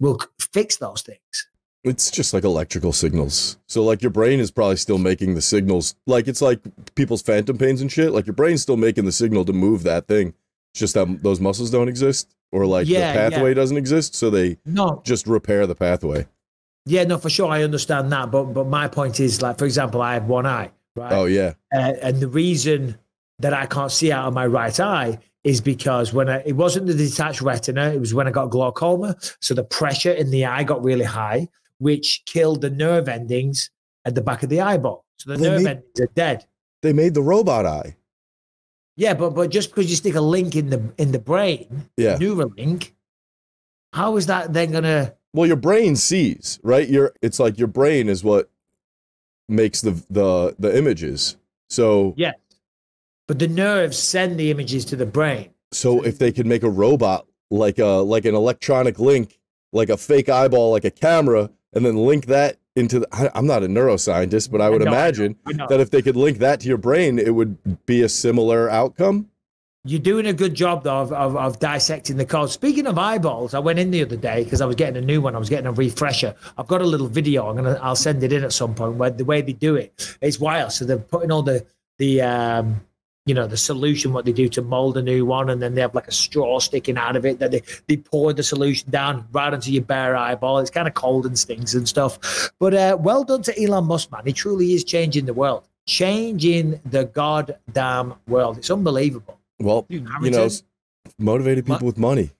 will fix those things It's just like electrical signals. So like your brain is probably still making the signals. Like it's like people's phantom pains and shit. Like your brain's still making the signal to move that thing. It's just that those muscles don't exist or like Yeah, the yeah. pathway doesn't exist, so they no just repair the pathway. yeah no for sure i understand that but but my point is like for example i have one eye right Oh yeah. uh, and the reason that I can't see out of my right eye is because when I, it wasn't the detached retina, it was when I got glaucoma. So the pressure in the eye got really high, which killed the nerve endings at the back of the eyeball. So the They nerve made- endings are dead. They made the robot eye. Yeah, but but just because you stick a link in the in the brain, Yeah. Neuralink, how is that then gonna? Well, your brain sees, right? Your it's like your brain is what makes the the the images. So Yeah, but the nerves send the images to the brain. so if they could make a robot like a like an electronic link, like a fake eyeball, like a camera, and then link that into the, I, I'm not a neuroscientist, but I would know, I know, imagine I know. that if they could link that to your brain, it would be a similar outcome. You're doing a good job though of, of, of dissecting the code. Speaking of eyeballs, I went in the other day because I was getting a new one. I was getting a refresher. I've got a little video. I'm gonna I'll send it in at some point where the way they do it, it's wild. So they're putting all the the um you know the solution what they do to mold a new one and then they have like a straw sticking out of it that they, they pour the solution down right onto your bare eyeball it's kind of cold and stings and stuff but uh well done to elon musk man he truly is changing the world changing the goddamn world it's unbelievable Well, you know, motivated people with money.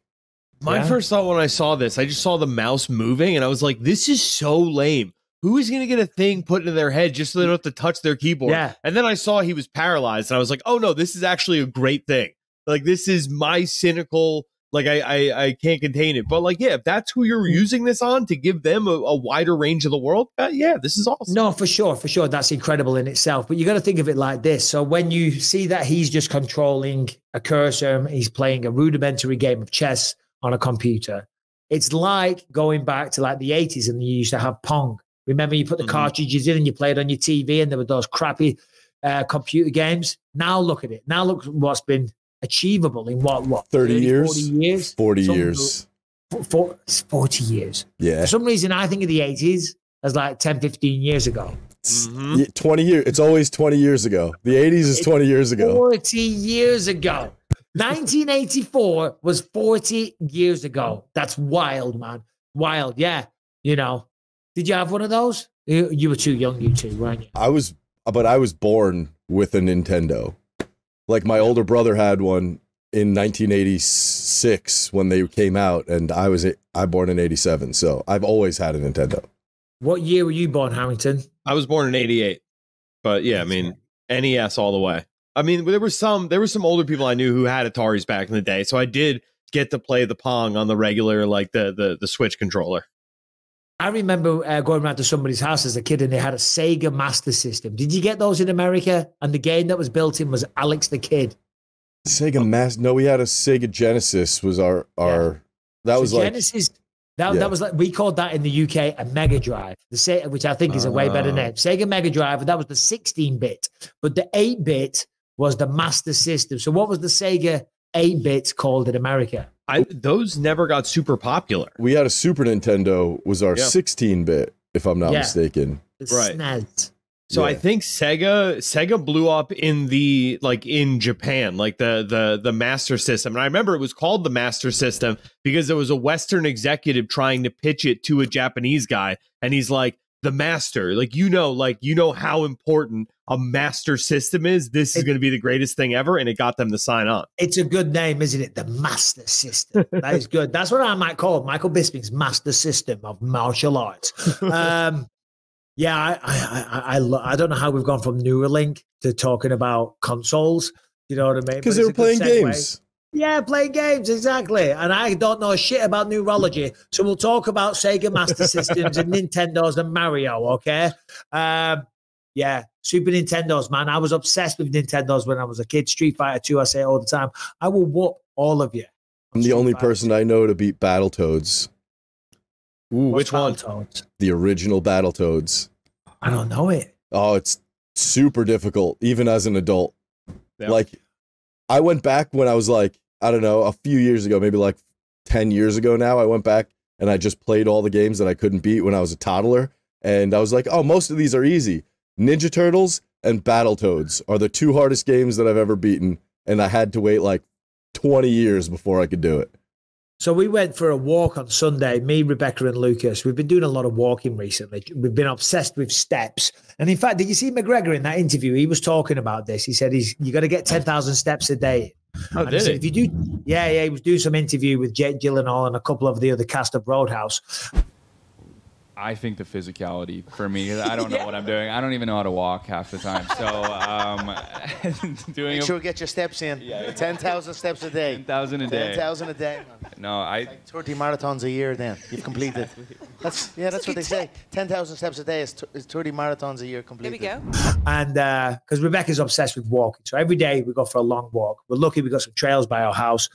My Yeah. first thought when I saw this, I just saw the mouse moving and I was like, this is so lame. Who is going to get a thing put into their head just so they don't have to touch their keyboard? Yeah. And then I saw he was paralyzed and I was like, oh no, this is actually a great thing. Like, this is my cynical, like, I, I, I can't contain it. But, like, yeah, if that's who you're using this on to give them a, a wider range of the world, uh, yeah, this is awesome. No, for sure, for sure. That's incredible in itself. But you got to think of it like this. So when you see that he's just controlling a cursor, he's playing a rudimentary game of chess on a computer. It's like going back to like the 80s and you used to have Pong. Remember, you put the Mhm. cartridges in and you played on your TV and there were those crappy uh, computer games. Now look at it. Now look what's been achievable in what, what, 30 years? 40 years? 40 Some- years. For, for, 40 years. Yeah. For some reason, I think of the 80s as like 10, 15 years ago. Mhm. Yeah, 20 years. It's always 20 years ago. The 80s is 20 years ago. 40 years ago. 1984 was 40 years ago. That's wild, man. Wild. Yeah. You know, did you have one of those? You, you were too young, you two, weren't you? I was, but I was born with a Nintendo. Like my older brother had one in 1986 when they came out, and I was I born in 87, so I've always had a Nintendo. What year were you born, Harrington? I was born in 88. But yeah, I mean, NES all the way. I mean, there were some there were some older people I knew who had Ataris back in the day, so I did get to play the Pong on the regular like the the the Switch controller. I remember uh, going around to somebody's house as a kid and they had a Sega Master System. Did you get those in America? And the game that was built in was Alex the Kid. Sega Master? No, we had a Sega Genesis. Was our our that So was like Genesis. That, Yeah. that was like we called that in the UK a Mega Drive, the Se- which I think is a way better Oh. name. Sega Mega Drive, that was the 16 bit, but the 8 bit was the Master System. So what was the Sega 8 bit called in America? I those never got super popular. we had a Super Nintendo. Was our Yeah. 16 bit, if I'm not Yeah. mistaken. The Right. SNES. So I think Sega Sega blew up in the like in Japan, like the the the Master System. And I remember it was called the Master System because there was a Western executive trying to pitch it to a Japanese guy, and he's like, "The Master, like you know, like you know how important a Master System is. This is going to be the greatest thing ever," and it got them to sign on. It's a good name, isn't it? The Master System. That is good. That's what I might call. Michael Bisping's Master System of martial arts. Um, yeah, I, I, I, I, lo- I don't know how we've gone from Neuralink to talking about consoles. You know what I mean? Because they were playing Sega. games. Yeah, playing games, exactly. And I don't know shit about neurology. So we'll talk about Sega Master Systems and Nintendos and Mario, okay? Um, yeah, Super Nintendos, man. I was obsessed with Nintendos when I was a kid. Street Fighter 2, I say it all the time. I will whoop all of you. I'm the only person I know to beat Battletoads, Ooh, What's which one? Battletoads? the original Battletoads. I don't know it. Oh, it's super difficult, even as an adult. Yeah. Like, I went back when I was like, I don't know, a few years ago, maybe like 10 years ago now. I went back and I just played all the games that I couldn't beat when I was a toddler. And I was like, oh, most of these are easy. Ninja Turtles and Battletoads are the two hardest games that I've ever beaten. And I had to wait like 20 years before I could do it. So we went for a walk on Sunday, me, Rebecca, and Lucas. We've been doing a lot of walking recently. We've been obsessed with steps. And in fact, did you see McGregor in that interview? He was talking about this. He said he's you got to get 10,000 steps a day. Oh, he did? If you do, yeah, yeah, he was doing some interview with Jake Gyllenhaal and a couple of the other cast of Roadhouse. I think the physicality for me. I don't know what I'm doing. I don't even know how to walk half the time. So um, doing Make a, sure you get your steps in. Yeah, 10,000 steps a day. 10,000 a day. 10,000 a day. no, I 30 marathons a year then. You've completed. That's Yeah, that's what they say. 10,000 steps a day is, t- is 30 marathons a year completed. There we go. And because Rebecca's obsessed with walking. So every day we go for a long walk. We're lucky we got some trails by our house.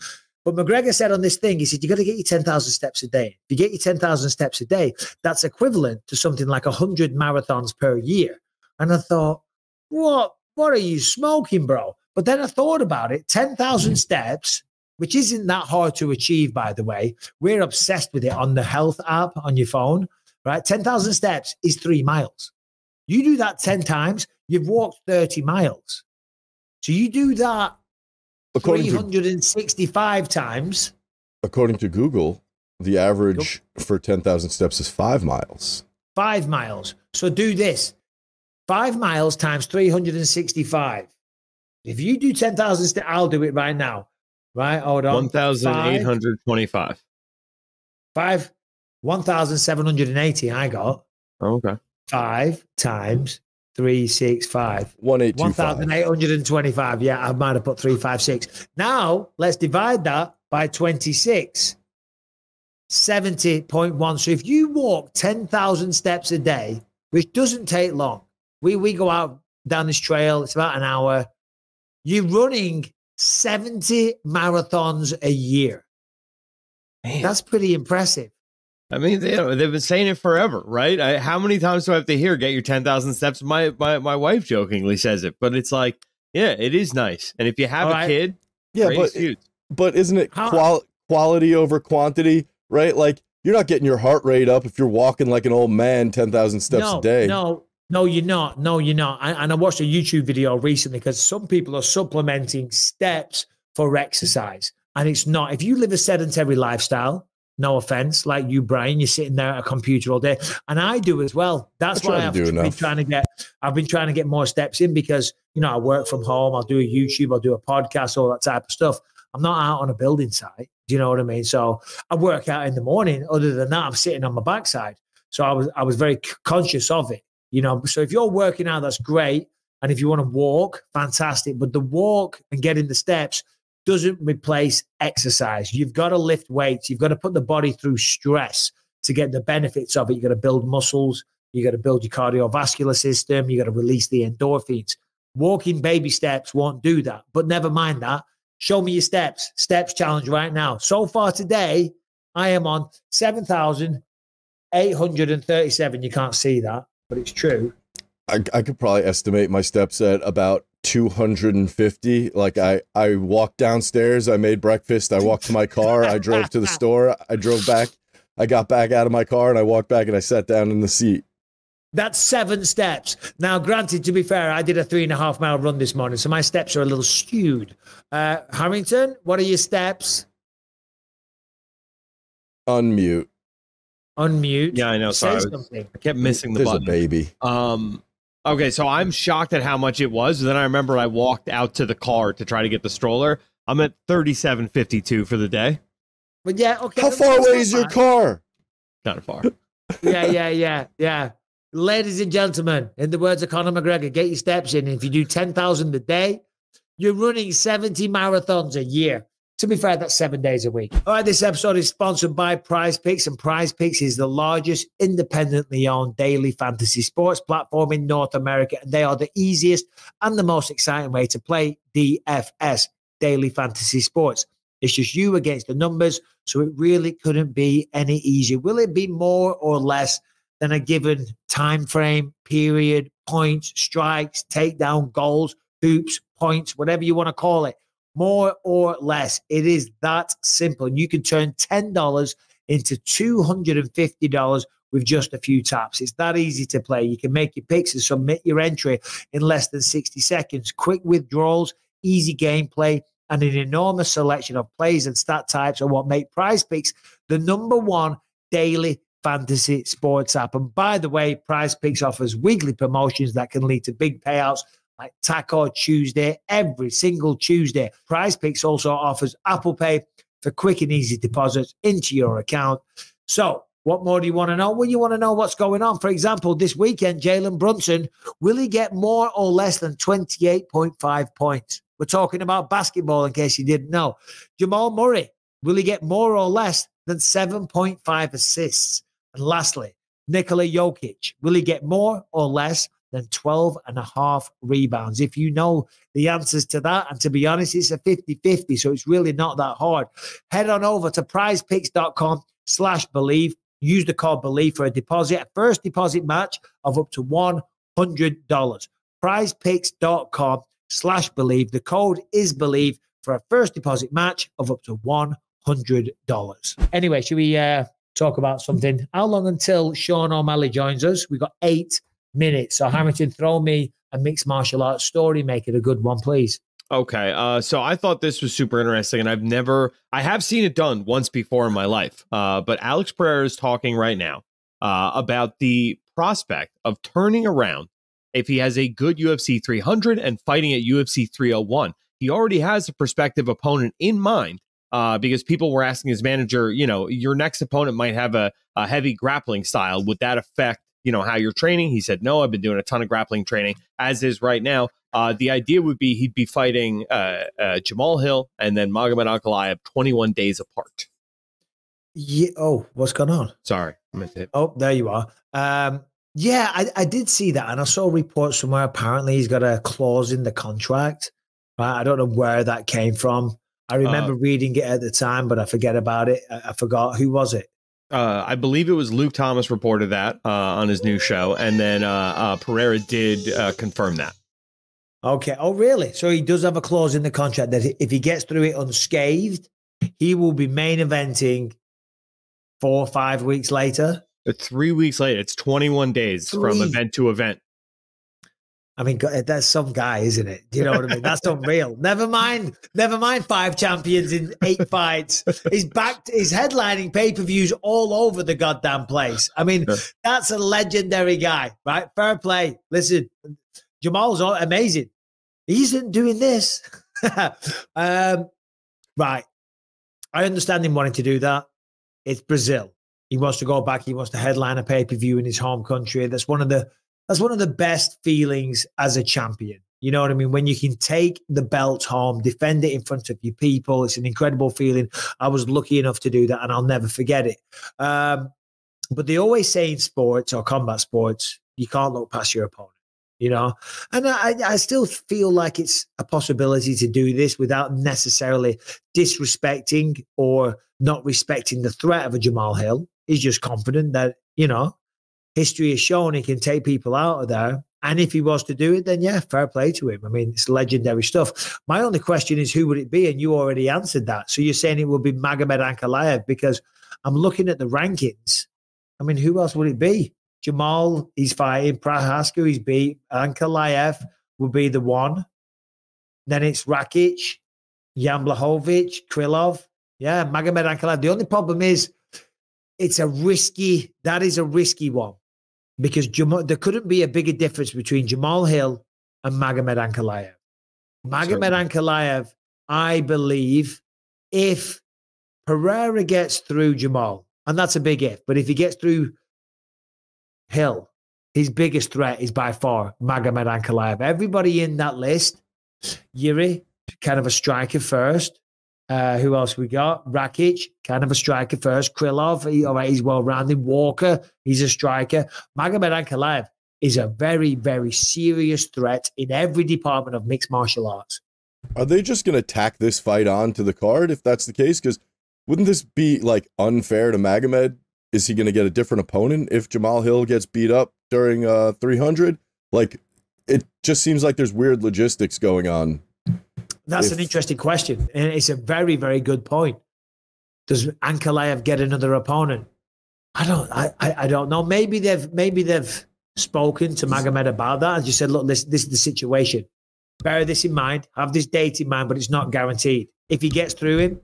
But McGregor said on this thing, he said, you got to get your 10,000 steps a day. If you get your 10,000 steps a day, that's equivalent to something like 100 marathons per year. And I thought, what? What are you smoking, bro? But then I thought about it 10,000 hmm. steps, which isn't that hard to achieve, by the way. We're obsessed with it on the health app on your phone, right? 10,000 steps is three miles. You do that 10 times, you've walked 30 miles. So you do that According to 365 times. according to Google, the average for 10,000 steps is five miles. five miles. So do this five miles times 365. If you do 10,000 steps, I'll do it right now. Right? Hold on. 1,825. Five, 1,780 I got. Oh, okay. Five times 365. 1825. 1,825. Yeah, I might have put 356. Now let's divide that by 26. 70.1. So if you walk 10,000 steps a day, which doesn't take long, we, we go out down this trail, it's about an hour. You're running 70 marathons a year. That's pretty impressive. I mean, they, they've been saying it forever, right? I, how many times do I have to hear "get your ten thousand steps"? My, my my wife jokingly says it, but it's like, yeah, it is nice. And if you have All a right. kid, Yeah, but excuse. but isn't it qual- quality over quantity, right? Like you're not getting your heart rate up if you're walking like an old man 10,000 steps no, a day. No, no, you're not. No, you're not. I, and I watched a YouTube video recently because some people are supplementing steps for exercise. And it's not. If you live a sedentary lifestyle, no offense, like you, Brian, you're sitting there at a computer all day. And I do as well. That's I why I've been enough. trying to get I've been trying to get more steps in because you know I work from home, I'll do a YouTube, I'll do a podcast, all that type of stuff. I'm not out on a building site. Do you know what I mean? So I work out in the morning. Other than that, I'm sitting on my backside. So I was I was very c- conscious of it. You know, so if you're working out, that's great. And if you want to walk, fantastic. But the walk and getting the steps doesn't replace exercise. You've got to lift weights. You've got to put the body through stress to get the benefits of it. You've got to build muscles. You've got to build your cardiovascular system. You've got to release the endorphins. Walking baby steps won't do that. But never mind that. Show me your steps. Steps challenge right now. So far today, I am on 7,837. You can't see that, but it's true. I, I could probably estimate my steps at about 250. Like I, I walked downstairs, I made breakfast, I walked to my car, I drove to the store, I drove back, I got back out of my car and I walked back and I sat down in the seat. That's seven steps. Now, granted, to be fair, I did a three and a half mile run this morning, so my steps are a little skewed. Uh, Harrington, what are your steps? Unmute. Unmute. Yeah, I know. Say Sorry, I, was- something. I kept missing the There's button. a baby. Um. Okay, so I'm shocked at how much it was. Then I remember I walked out to the car to try to get the stroller. I'm at 37.52 for the day. But yeah, okay. How far away is your car? Kind of far. Yeah, yeah, yeah, yeah. Ladies and gentlemen, in the words of Conor McGregor, get your steps in. If you do 10,000 a day, You're running 70 marathons a year. To be fair, that's seven days a week. All right, this episode is sponsored by Prize Picks, and Prize Picks is the largest independently owned daily fantasy sports platform in North America. And they are the easiest and the most exciting way to play DFS, daily fantasy sports. It's just you against the numbers. So it really couldn't be any easier. Will it be more or less than a given time frame, period, points, strikes, takedown, goals, hoops, points, whatever you want to call it? More or less. It is that simple. And you can turn $10 into $250 with just a few taps. It's that easy to play. You can make your picks and submit your entry in less than 60 seconds. Quick withdrawals, easy gameplay, and an enormous selection of plays and stat types are what make Prize Picks the number one daily fantasy sports app. And by the way, Prize Picks offers weekly promotions that can lead to big payouts like Taco Tuesday every single Tuesday. Prize Picks also offers Apple Pay for quick and easy deposits into your account. So, what more do you want to know? Well, you want to know what's going on. For example, this weekend, Jalen Brunson, will he get more or less than 28.5 points? We're talking about basketball in case you didn't know. Jamal Murray, will he get more or less than 7.5 assists? And lastly, Nikola Jokic, will he get more or less than 12 and a half rebounds. If you know the answers to that, and to be honest, it's a 50 50, so it's really not that hard. Head on over to prizepicks.com slash believe. Use the code believe for a deposit, a first deposit match of up to $100. Prizepicks.com slash believe. The code is believe for a first deposit match of up to $100. Anyway, should we uh, talk about something? How long until Sean O'Malley joins us? We've got eight minutes. So Harrington, throw me a mixed martial arts story. Make it a good one, please. Okay. Uh, so I thought this was super interesting, and I've never, I have seen it done once before in my life. Uh, but Alex Pereira is talking right now uh, about the prospect of turning around if he has a good UFC 300 and fighting at UFC 301. He already has a prospective opponent in mind uh, because people were asking his manager, you know, your next opponent might have a, a heavy grappling style. Would that affect you know, how you're training. He said, no, I've been doing a ton of grappling training, as is right now. Uh, the idea would be he'd be fighting uh, uh, Jamal Hill and then Magomed Ankalaev 21 days apart. Yeah. Oh, what's going on? Sorry. I meant to Oh, there you are. Um, yeah, I, I did see that. And I saw reports somewhere. Apparently, he's got a clause in the contract. Right? I don't know where that came from. I remember Uh, reading it at the time, but I forget about it. I, I forgot. Who was it? Uh, I believe it was Luke Thomas reported that uh, on his new show, and then uh, uh, Pereira did uh, confirm that. Okay. Oh, really? So he does have a clause in the contract that if he gets through it unscathed, he will be main eventing four or five weeks later. Uh, Three weeks later, it's 21 days from event to event. I mean, that's some guy, isn't it? Do you know what I mean? That's unreal. Never mind, never mind five champions in eight fights. He's back, he's headlining pay per views all over the goddamn place. I mean, that's a legendary guy, right? Fair play. Listen, Jamal's amazing. He isn't doing this. um, right. I understand him wanting to do that. It's Brazil. He wants to go back. He wants to headline a pay per view in his home country. That's one of the that's one of the best feelings as a champion. You know what I mean? When you can take the belt home, defend it in front of your people, it's an incredible feeling. I was lucky enough to do that, and I'll never forget it. Um, but they always say in sports or combat sports, you can't look past your opponent. You know, and I, I still feel like it's a possibility to do this without necessarily disrespecting or not respecting the threat of a Jamal Hill. He's just confident that you know history has shown he can take people out of there. And if he was to do it, then yeah, fair play to him. I mean, it's legendary stuff. My only question is who would it be? And you already answered that. So you're saying it would be Magomed Ankalaev because I'm looking at the rankings. I mean, who else would it be? Jamal, he's fighting. Prochazka, he's beat. Ankalaev would be the one. Then it's Rakic, Jan Krylov. Yeah, Magomed Ankalaev. The only problem is it's a risky, that is a risky one because Jamal, there couldn't be a bigger difference between Jamal Hill and Magomed Ankalaev. Magomed Ankalaev, I believe, if Pereira gets through Jamal, and that's a big if, but if he gets through Hill, his biggest threat is by far Magomed Ankalaev. Everybody in that list Yuri, kind of a striker first. Uh, who else we got? Rakic, kind of a striker first. Krylov, he, all right, he's well rounded. Walker, he's a striker. Magomed Ankalaev is a very, very serious threat in every department of mixed martial arts. Are they just going to tack this fight on to the card if that's the case? Because wouldn't this be like unfair to Magomed? Is he going to get a different opponent if Jamal Hill gets beat up during uh 300? Like, it just seems like there's weird logistics going on. That's If- an interesting question. And it's a very, very good point. Does Ankalaev get another opponent? I don't I, I I don't know. Maybe they've maybe they've spoken to Magomed about that and just said, look, this this is the situation. Bear this in mind, have this date in mind, but it's not guaranteed. If he gets through him,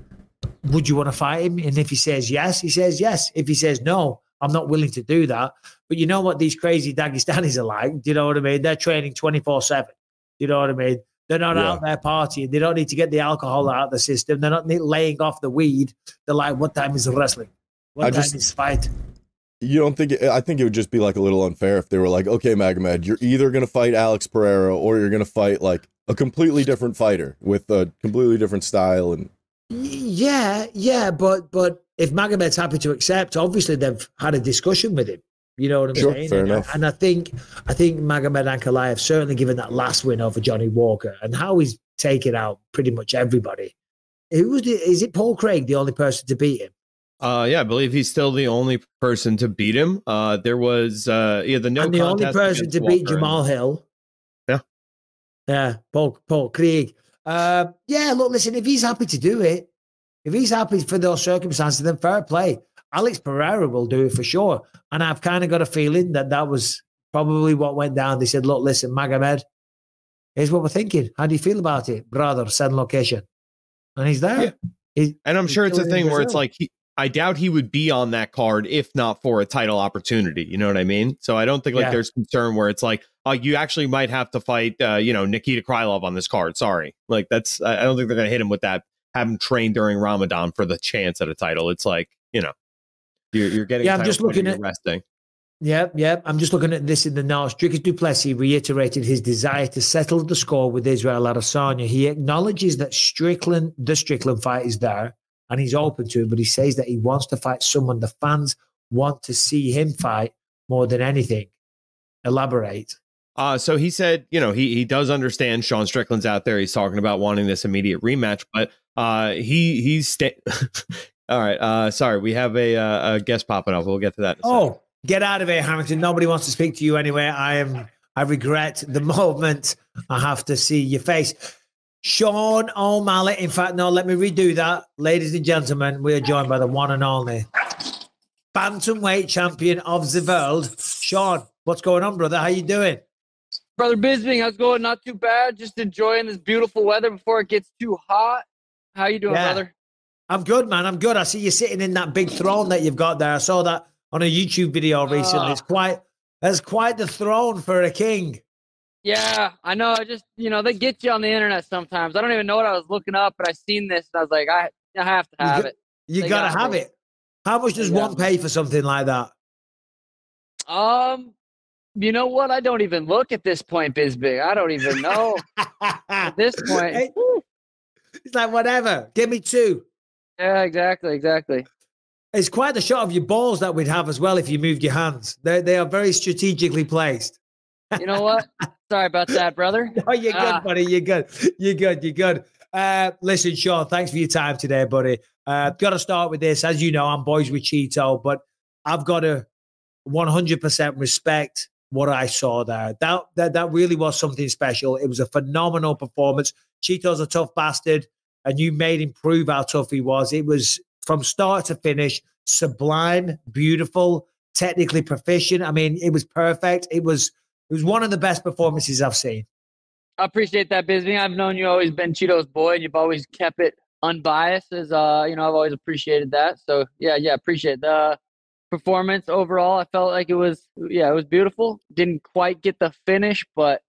would you want to fight him? And if he says yes, he says yes. If he says no, I'm not willing to do that. But you know what these crazy Dagestanis are like? Do you know what I mean? They're training 24 7. Do you know what I mean? They're not Yeah. out there partying. They don't need to get the alcohol out of the system. They're not laying off the weed. They're like, what time is wrestling? What I time just- is fight? You don't think? It, I think it would just be like a little unfair if they were like, "Okay, Magomed, you're either going to fight Alex Pereira or you're going to fight like a completely different fighter with a completely different style." And Yeah, yeah, but but if Magomed's happy to accept, obviously they've had a discussion with him. You know what I'm Sure, saying? fair and, enough. and I think I think Magomed Ankalaev certainly given that last win over Johnny Walker and how he's taken out pretty much everybody. Who was the, is it Paul Craig the only person to beat him? Uh, yeah, I believe he's still the only person to beat him. Uh, there was uh, yeah, the no and the only person against to beat Walker and- Jamahal Hill. Yeah. Yeah, Paul Paul Craig. Uh, yeah, look, listen, if he's happy to do it, if he's happy for those circumstances, then fair play. Alex Pereira will do it for sure. And I've kind of got a feeling that that was probably what went down. They said, look, listen, Magomed, here's what we're thinking. How do you feel about it? Brother, send location. And he's there. He- And I'm sure it's a thing where it's like he, I doubt he would be on that card if not for a title opportunity. You know what I mean? So I don't think like Yeah. there's concern where it's like, oh, you actually might have to fight, uh, you know, Nikita Krylov on this card. Sorry, like that's I I don't think they're gonna hit him with that. Have him train during Ramadan for the chance at a title. It's like you know, you're, you're getting. Yeah, I'm just looking at- resting. Yep, yep. I'm just looking at this in the notes. Dricus Du Plessis reiterated his desire to settle the score with Israel Adesanya. He acknowledges that Strickland, the Strickland fight is there and he's open to it, but he says that he wants to fight someone the fans want to see him fight more than anything. Elaborate. Uh, so he said, you know, he he does understand Sean Strickland's out there. He's talking about wanting this immediate rematch, but uh, he he's sta- all right. Uh, sorry, we have a, uh, a guest popping up. We'll get to that. in a second. Oh, get out of here, Hamilton. Nobody wants to speak to you anyway. I am. I regret the moment I have to see your face. Sean O'Malley. In fact, no, let me redo that. Ladies and gentlemen, we are joined by the one and only bantamweight champion of the world, Sean. What's going on, brother? How you doing? Brother Bisping, how's it going? Not too bad. Just enjoying this beautiful weather before it gets too hot. How you doing, Yeah. brother? I'm good, man. I'm good. I see you sitting in that big throne that you've got there. I saw that on a YouTube video recently. Ah. It's quite. That's quite the throne for a king. Yeah, I know. I just, you know, they get you on the internet sometimes. I don't even know what I was looking up, but I seen this and I was like, I, I have to You have got- it. You They gotta got have me. it. How much does got one pay for something like that? Um, you know what? I don't even look at this point, Bisping. I don't even know at this point. Hey, It's like whatever. Give me two. Yeah, exactly, exactly. It's quite the shot of your balls that we'd have as well if you moved your hands. They they are very strategically placed. You know what? Sorry about that, brother. Oh, you're good, Ah. buddy. You're good. You're good. You're good. Uh, listen, Sean, thanks for your time today, buddy. Uh, got to start with this. As you know, I'm boys with Chito, but I've got to 100% respect what I saw there. That, that that really was something special. It was a phenomenal performance. Chito's a tough bastard, and you made him prove how tough he was. It was from start to finish, sublime, beautiful, technically proficient. I mean, it was perfect. It was it was one of the best performances I've seen. I appreciate that, Bisbee. I've known you always been Chito's boy, and you've always kept it unbiased. As uh, you know, I've always appreciated that. So yeah, yeah, appreciate the performance overall. I felt like it was, yeah, it was beautiful. Didn't quite get the finish, but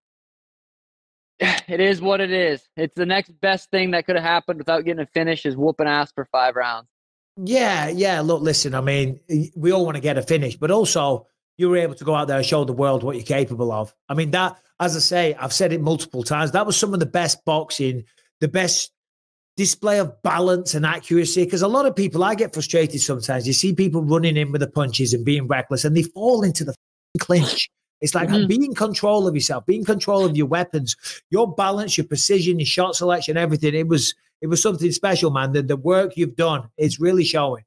it is what it is. It's the next best thing that could have happened without getting a finish is whooping ass for five rounds. Yeah, yeah. Look, listen. I mean, we all want to get a finish, but also you were able to go out there and show the world what you're capable of. I mean, that, as I say, I've said it multiple times, that was some of the best boxing, the best display of balance and accuracy. Because a lot of people, I get frustrated sometimes. You see people running in with the punches and being reckless, and they fall into the clinch. It's like Mm-hmm. be in control of yourself, be in control of your weapons, your balance, your precision, your shot selection, everything. It was it was something special, man. The, the work you've done, it's really showing.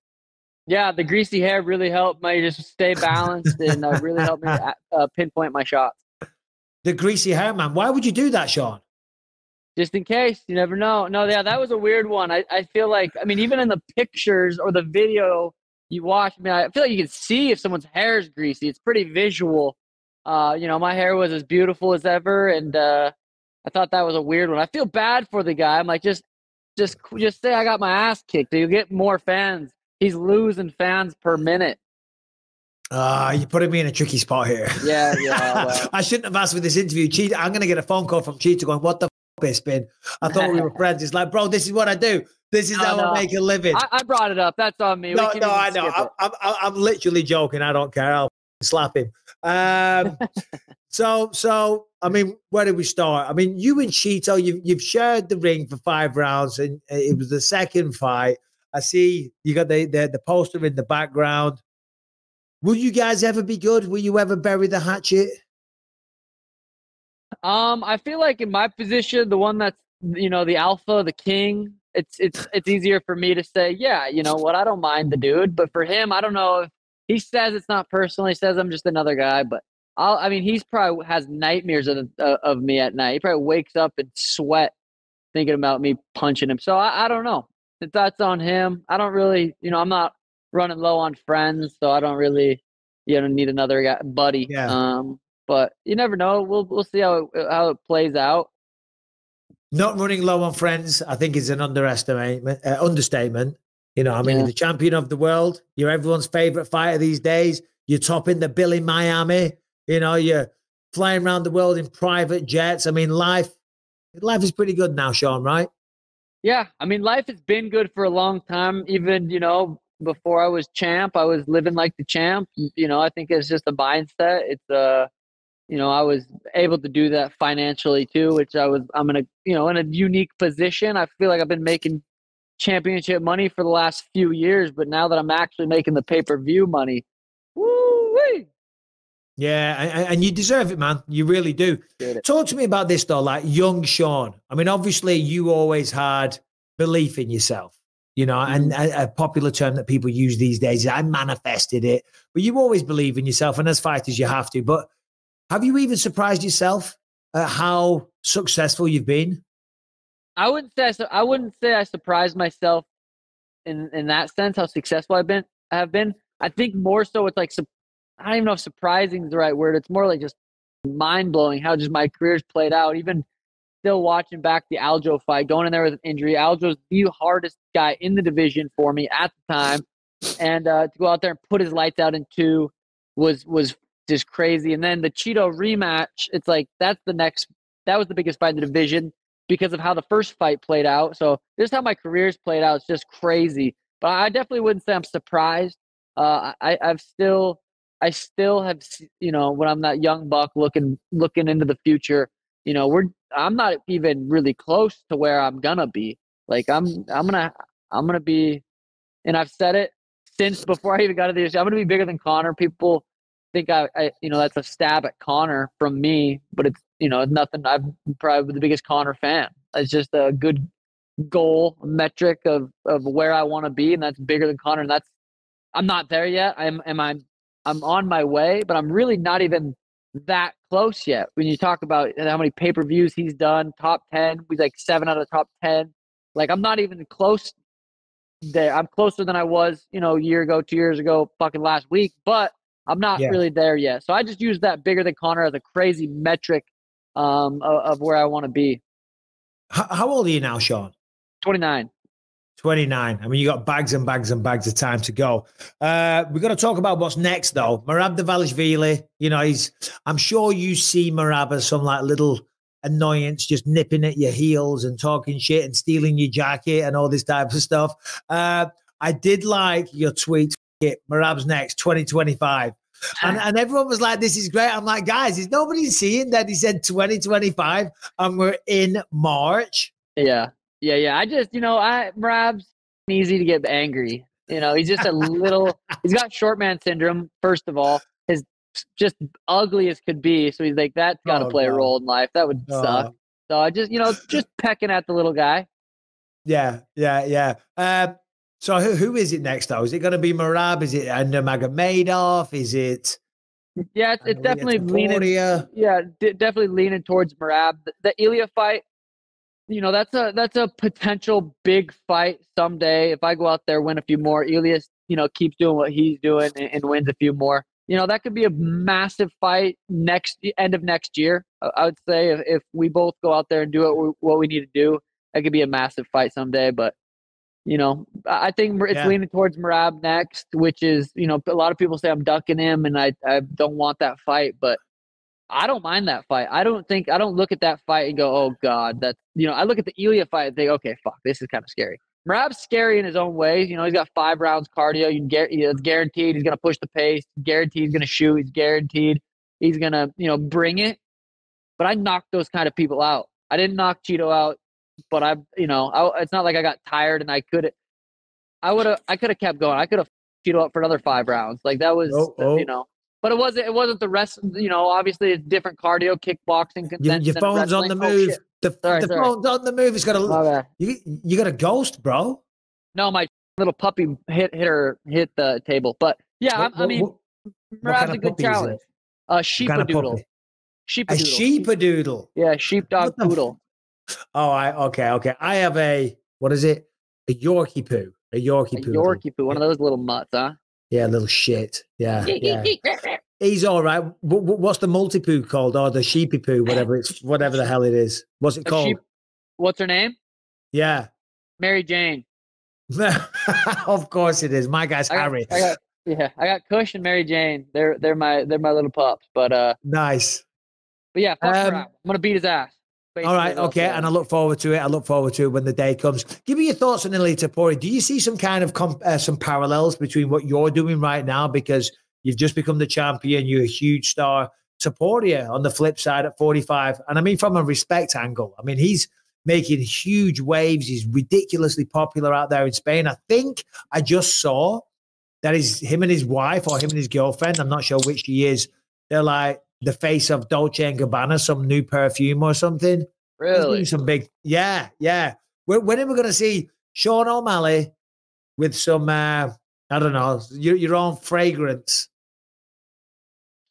Yeah, the greasy hair really helped me just stay balanced and uh, really helped me uh, pinpoint my shots. The greasy hair, man. Why would you do that, Sean? Just in case, you never know. No, yeah, that was a weird one. I, I feel like, I mean, even in the pictures or the video you watch, I mean, I feel like you can see if someone's hair is greasy. It's pretty visual. Uh, you know, my hair was as beautiful as ever, and uh, I thought that was a weird one. I feel bad for the guy. I'm like, just, just, just say I got my ass kicked. You get more fans. He's losing fans per minute. Ah, you're putting me in a tricky spot here. Yeah, yeah. well. I shouldn't have asked for this interview. Chito, I'm going to get a phone call from Chito going, What the f is been? I thought we were friends. It's like, Bro, this is what I do. This is No, how no. I make a living. I, I brought it up. That's on me. No, no, I know. I'm. I'm, I'm, literally joking. I don't care. I'll slap him. Um, so, so I mean, where did we start? I mean, you and Chito, you've you've shared the ring for five rounds, and uh, it was the second fight. I see you got the the, the poster in the background. Will you guys ever be good? Will you ever bury the hatchet? Um, I feel like in my position, the one that's you know the alpha, the king. It's it's it's easier for me to say, yeah, you know what, I don't mind the dude. But for him, I don't know if he says it's not personal. He says I'm just another guy. But I'll, I mean, he's probably has nightmares of uh, of me at night. He probably wakes up and sweat thinking about me punching him. So I, I don't know. If that's on him. I don't really, you know, I'm not running low on friends, so I don't really, you know, need another guy, buddy. Yeah. Um, but you never know. We'll we'll see how it, how it plays out. Not running low on friends, I think, is an underestimate, uh, understatement. You know, I mean, Yeah. the champion of the world. You're everyone's favorite fighter these days. You're topping the bill in Miami. You know, you're flying around the world in private jets. I mean, life, life is pretty good now, Sean. Right? Yeah, I mean, life has been good for a long time. Even you know, before I was champ, I was living like the champ. You know, I think it's just a mindset. It's uh, you know, I was able to do that financially too, which I was. I'm in a you know in a unique position. I feel like I've been making championship money for the last few years, but now that I'm actually making the pay per view money, woo Yeah, and, and you deserve it, man. You really do. Talk to me about this though, like young Sean. I mean, obviously, you always had belief in yourself, you know, and mm-hmm. a, a popular term that people use these days is I manifested it. But you always believe in yourself, and as fighters, you have to. But have you even surprised yourself at how successful you've been? I wouldn't say I, I wouldn't say I surprised myself in in that sense how successful I've been have been. I think more so it's like I don't even know if surprising is the right word. It's more like just mind blowing how just my career's played out. Even still watching back the Aljo fight, going in there with an injury. Aljo's the hardest guy in the division for me at the time, and uh, to go out there and put his lights out in two was was just crazy. And then the Chito rematch, it's like that's the next. That was the biggest fight in the division because of how the first fight played out. So just how my career's played out, it's just crazy. But I definitely wouldn't say I'm surprised. Uh, I, I've still, I still have, you know, when I'm that young buck looking looking into the future, you know, we're I'm not even really close to where I'm gonna be. Like I'm, I'm gonna, I'm gonna be, and I've said it since before I even got to this. I'm gonna be bigger than Conor. People think I, I, you know, that's a stab at Conor from me, but it's, you know, nothing. I'm probably the biggest Conor fan. It's just a good goal metric of of where I want to be, and that's bigger than Conor. And that's I'm not there yet. I'm am I I'm on my way, but I'm really not even that close yet. When you talk about how many pay per views he's done, top ten, he's like seven out of the top ten. Like I'm not even close there. I'm closer than I was, you know, a year ago, two years ago, fucking last week, but I'm not Yeah. really there yet. So I just use that bigger than Conor as a crazy metric um, of, of where I want to be. How, how old are you now, Sean? 29. 29. I mean, you got bags and bags and bags of time to go. Uh, we're going to talk about what's next, though. Merab Davalishvili, you know, he's, I'm sure you see Merab as some like little annoyance, just nipping at your heels and talking shit and stealing your jacket and all this type of stuff. Uh, I did like your tweet, it, Merab's next, 2025. And, and everyone was like, this is great. I'm like, guys, is nobody seeing that he said 2025 and we're in March? Yeah. Yeah. Yeah. I just, you know, I, Rab's easy to get angry. You know, he's just a little, he's got short man syndrome, first of all. His just ugly as could be. So he's like, that's got to Oh, play a role in life. That would Oh. suck. So I just, you know, just pecking at the little guy. Yeah, yeah, yeah. Um, so who, who is it next though? Is it going to be Merab? Is it Nurmagomedov? Is it? Yeah, it's, it's definitely leaning. Yeah, d- definitely leaning towards Merab. The, the Ilya fight, you know, that's a that's a potential big fight someday. If I go out there, win a few more, Elias, you know, keeps doing what he's doing and, and wins a few more. You know, that could be a massive fight next end of next year. I I would say if, if we both go out there and do what we, what we need to do, that could be a massive fight someday. But you know, I think it's Yeah. leaning towards Merab next, which is, you know, a lot of people say I'm ducking him and I, I don't want that fight, but I don't mind that fight. I don't think, I don't look at that fight and go, oh God, that's, you know, I look at the Ilya fight and think, okay, fuck, this is kind of scary. Merab's scary in his own way. You know, he's got five rounds cardio. You get, it's guaranteed he's going to push the pace, guaranteed he's going to shoot, he's guaranteed he's going to, you know, bring it. But I knocked those kind of people out. I didn't knock Chito out but I, you know, I, it's not like I got tired and I could, I would have, I could have kept going. I could have Chito up for another five rounds. Like that was, Oh, uh, oh. you know, but it wasn't, it wasn't the rest. You know, obviously it's different cardio, kickboxing. Your, your phone's on the. Oh, move. the Sorry, the sorry. phone's on the move. It's got a you, you got a ghost, bro. No, my little puppy hit hit her hit the table. But yeah, What- I, I mean, what- what Murad's a good puppy is it? challenge. A What kind of sheepadoodle. puppy? A Sheepadoodle. sheepadoodle. Yeah, sheepdog What poodle. Oh, I okay, okay. I have a what is it? A Yorkie poo. A Yorkie A poo. Yorkie poo. One of those little mutts, huh? Yeah, little shit. Yeah, yeah. He's all right. Wh- wh- What's the multi poo called, or the sheepy poo, whatever it's, whatever the hell it is. What's it A called? sheep- What's her name? Yeah, Mary Jane. of course it is. My guy's I got, Harry. I got, yeah, I got Cush and Mary Jane. They're they're my they're my little pups. But uh, Nice. but yeah, Um. I'm gonna beat his ass. All right, okay, and I look forward to it. I look forward to it when the day comes. Give me your thoughts on Ilya Topuria. Do you see some kind of comp- uh, some parallels between what you're doing right now because you've just become the champion, you're a huge star. Topuria on the flip side at 45, and I mean from a respect angle. I mean he's making huge waves. He's ridiculously popular out there in Spain. I think I just saw that is him and his wife or him and his girlfriend. I'm not sure which she is. They're like the face of Dolce and Gabbana, some new perfume or something. Really? some big, yeah, yeah. When, when are we going to see Sean O'Malley with some, uh, I don't know, your, your own fragrance?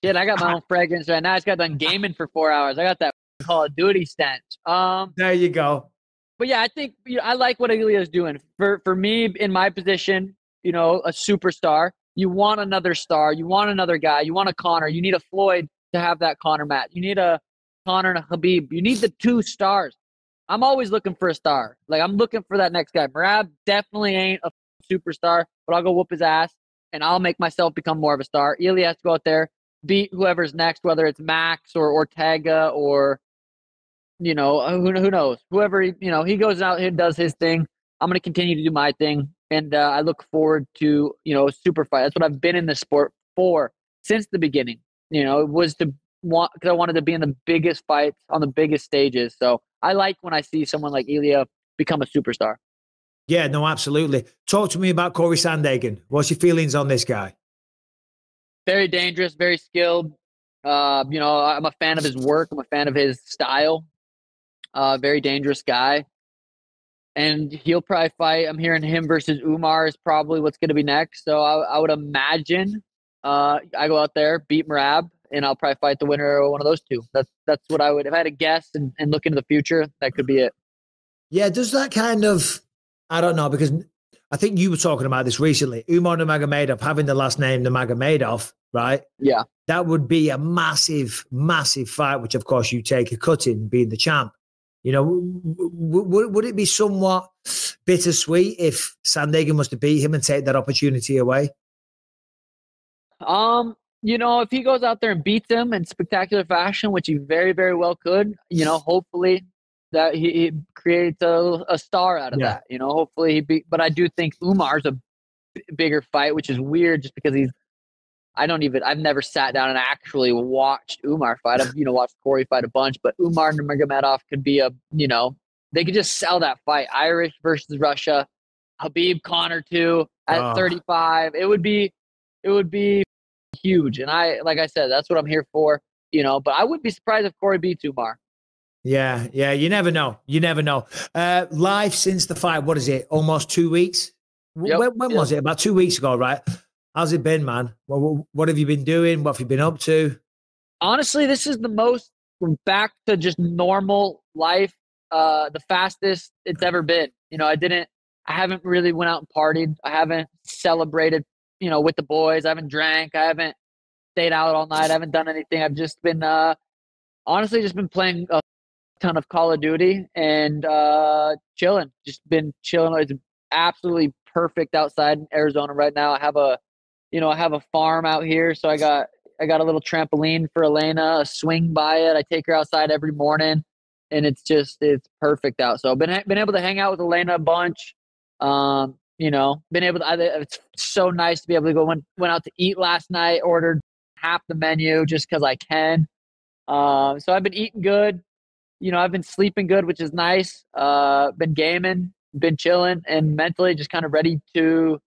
Shit, I got my own fragrance right now. I just got done gaming for four hours. I got that Call of Duty stench. Um, There you go. but yeah, I think you know, I like what Ilya's doing. For for me, in my position, you know, a superstar. You want another star. You want another guy. You want a Conor. You need a Floyd to have that Conor match. You need a Conor and a Habib. You need the two stars. I'm always looking for a star. Like I'm looking for that next guy. Merab definitely ain't a superstar, but I'll go whoop his ass and I'll make myself become more of a star. Ilya has to go out there, beat whoever's next, whether it's Max or Ortega or you know, uh, who who knows? Whoever he, you know, he goes out and does his thing. I'm going to continue to do my thing, and uh, I look forward to you know super fight. That's what I've been in the sport for since the beginning. You know, it was to want because I wanted to be in the biggest fights on the biggest stages. So I like when I see someone like Ilya become a superstar. Yeah, no, absolutely. Talk to me about Corey Sandhagen. What's your feelings on this guy? Very dangerous, very skilled. Uh, you know, I'm a fan of his work. I'm a fan of his style. Uh, very dangerous guy. And he'll probably fight. I'm hearing him versus Umar is probably what's going to be next. So I, I would imagine uh, I go out there, beat Merab, and I'll probably fight the winner of one of those two. That's that's what I would. If I had a guess and, and look into the future, that could be it. Yeah, does that kind of, I don't know, because I think you were talking about this recently. Umar Nurmagomedov having the last name Nurmagomedov, right? Yeah. That would be a massive, massive fight, which of course you take a cut in being the champ. You know, w- w- would it be somewhat bittersweet if Sandhagen was to beat him and take that opportunity away? Um, you know, if he goes out there and beats him in spectacular fashion, which he very, very well could, you know, hopefully that he, he creates a, a star out of Yeah. that. You know, hopefully he beat. But I do think Umar's a b- bigger fight, which is weird, just because he's. I don't even. I've never sat down and actually watched Umar fight. I've you know watched Corey fight a bunch, but Umar and Nurmagomedov could be a you know they could just sell that fight. Irish versus Russia, Habib Conor too at Oh. 35. It would be it would be huge. And I like I said, that's what I'm here for. You know, but I wouldn't be surprised if Corey beats Umar. Yeah, yeah. You never know. You never know. Uh, live since the fight. What is it? Almost two weeks. Yep, When, when yep. was it? About two weeks ago, right? How's it been, man? What, what, what have you been doing? What have you been up to? honestly, this is the most back to just normal life, uh, the fastest it's ever been. You know, I didn't, I haven't really went out and partied. I haven't celebrated, you know, with the boys. I haven't drank. I haven't stayed out all night. I haven't done anything. I've just been, uh, honestly, just been playing a ton of Call of Duty and uh, chilling. Just been chilling. It's absolutely perfect outside in Arizona right now. I have a, you know, I have a farm out here, so I got I got a little trampoline for Elena, a swing by it. I take her outside every morning, and it's just it's perfect out. So I've been been able to hang out with Elena a bunch. Um, you know, been able to. It's so nice to be able to go. Went went out to eat last night. Ordered half the menu just because I can. Um, so I've been eating good. You know, I've been sleeping good, which is nice. Uh, been gaming, been chilling, and mentally just kind of ready to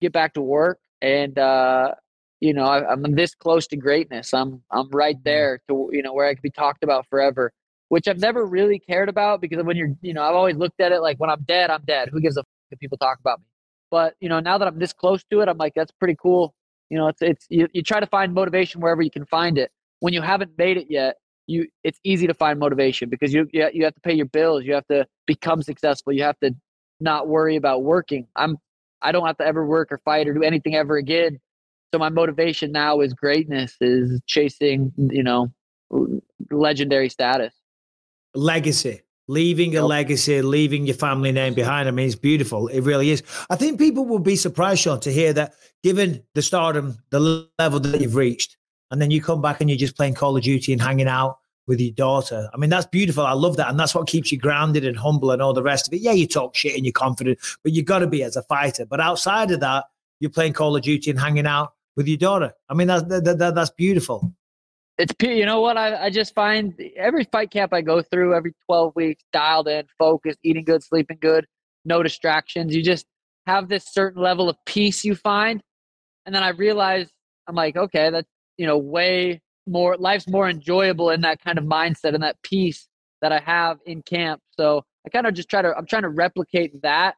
get back to work. And uh, you know, I, I'm this close to greatness. I'm I'm right there to you know where I could be talked about forever, which I've never really cared about because when you're you know I've always looked at it like when I'm dead, I'm dead. Who gives a if people talk about me? But you know, now that I'm this close to it, I'm like that's pretty cool. You know, it's it's you, you try to find motivation wherever you can find it. When you haven't made it yet, you it's easy to find motivation because you, you have to pay your bills, you have to become successful, you have to not worry about working. I'm I don't have to ever work or fight or do anything ever again. So my motivation now is greatness, is chasing, you know, legendary status. legacy leaving a legacy leaving your family name behind i mean it's beautiful. It really is. I think people will be surprised sean to hear that given the stardom the level that you've reached and then you come back and you're just playing call of duty and hanging out with your daughter. I mean that's beautiful. I love that. And that's what keeps you grounded and humble and all the rest of it. Yeah you talk shit and you're confident but you've got to be as a fighter. But outside of that you're playing call of duty and hanging out with your daughter. I mean that's that, that, that's beautiful It's you know what I, I just find every fight camp I go through every 12 weeks dialed in, focused, eating good, sleeping good, no distractions. You just have this certain level of peace you find, and then I realize I'm like, okay, that's you know way more life's more enjoyable in that kind of mindset and that peace that I have in camp. So I kind of just try to I'm trying to replicate that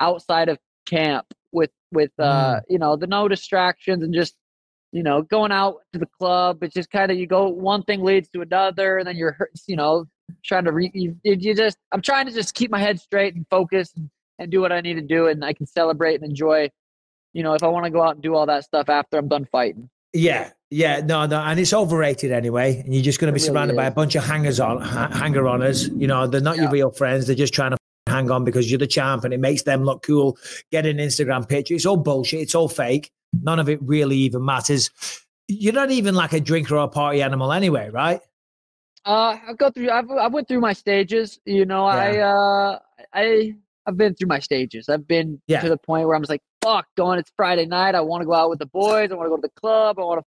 outside of camp with with uh you know the no distractions and just you know, going out to the club, it's just kind of you go one thing leads to another, and then you're you know trying to re, you, you just I'm trying to just keep my head straight and focus and, and do what I need to do, and I can celebrate and enjoy. You know, if I want to go out and do all that stuff after I'm done fighting. Yeah, yeah, no, no, and it's overrated anyway. And you're just going to be really surrounded by a bunch of hangers on, ha- hanger oners. You know, they're not your real friends. They're just trying to hang on because you're the champ, and it makes them look cool. Get an Instagram picture. It's all bullshit. It's all fake. None of it really even matters. You're not even like a drinker or a party animal anyway, right? Uh, I've go through. I've I went through my stages. You know, I uh, I I've been through my stages. I've been Yeah. to the point where I'm just like, fuck, going. It's Friday night. I want to go out with the boys. I want to go to the club. I want to.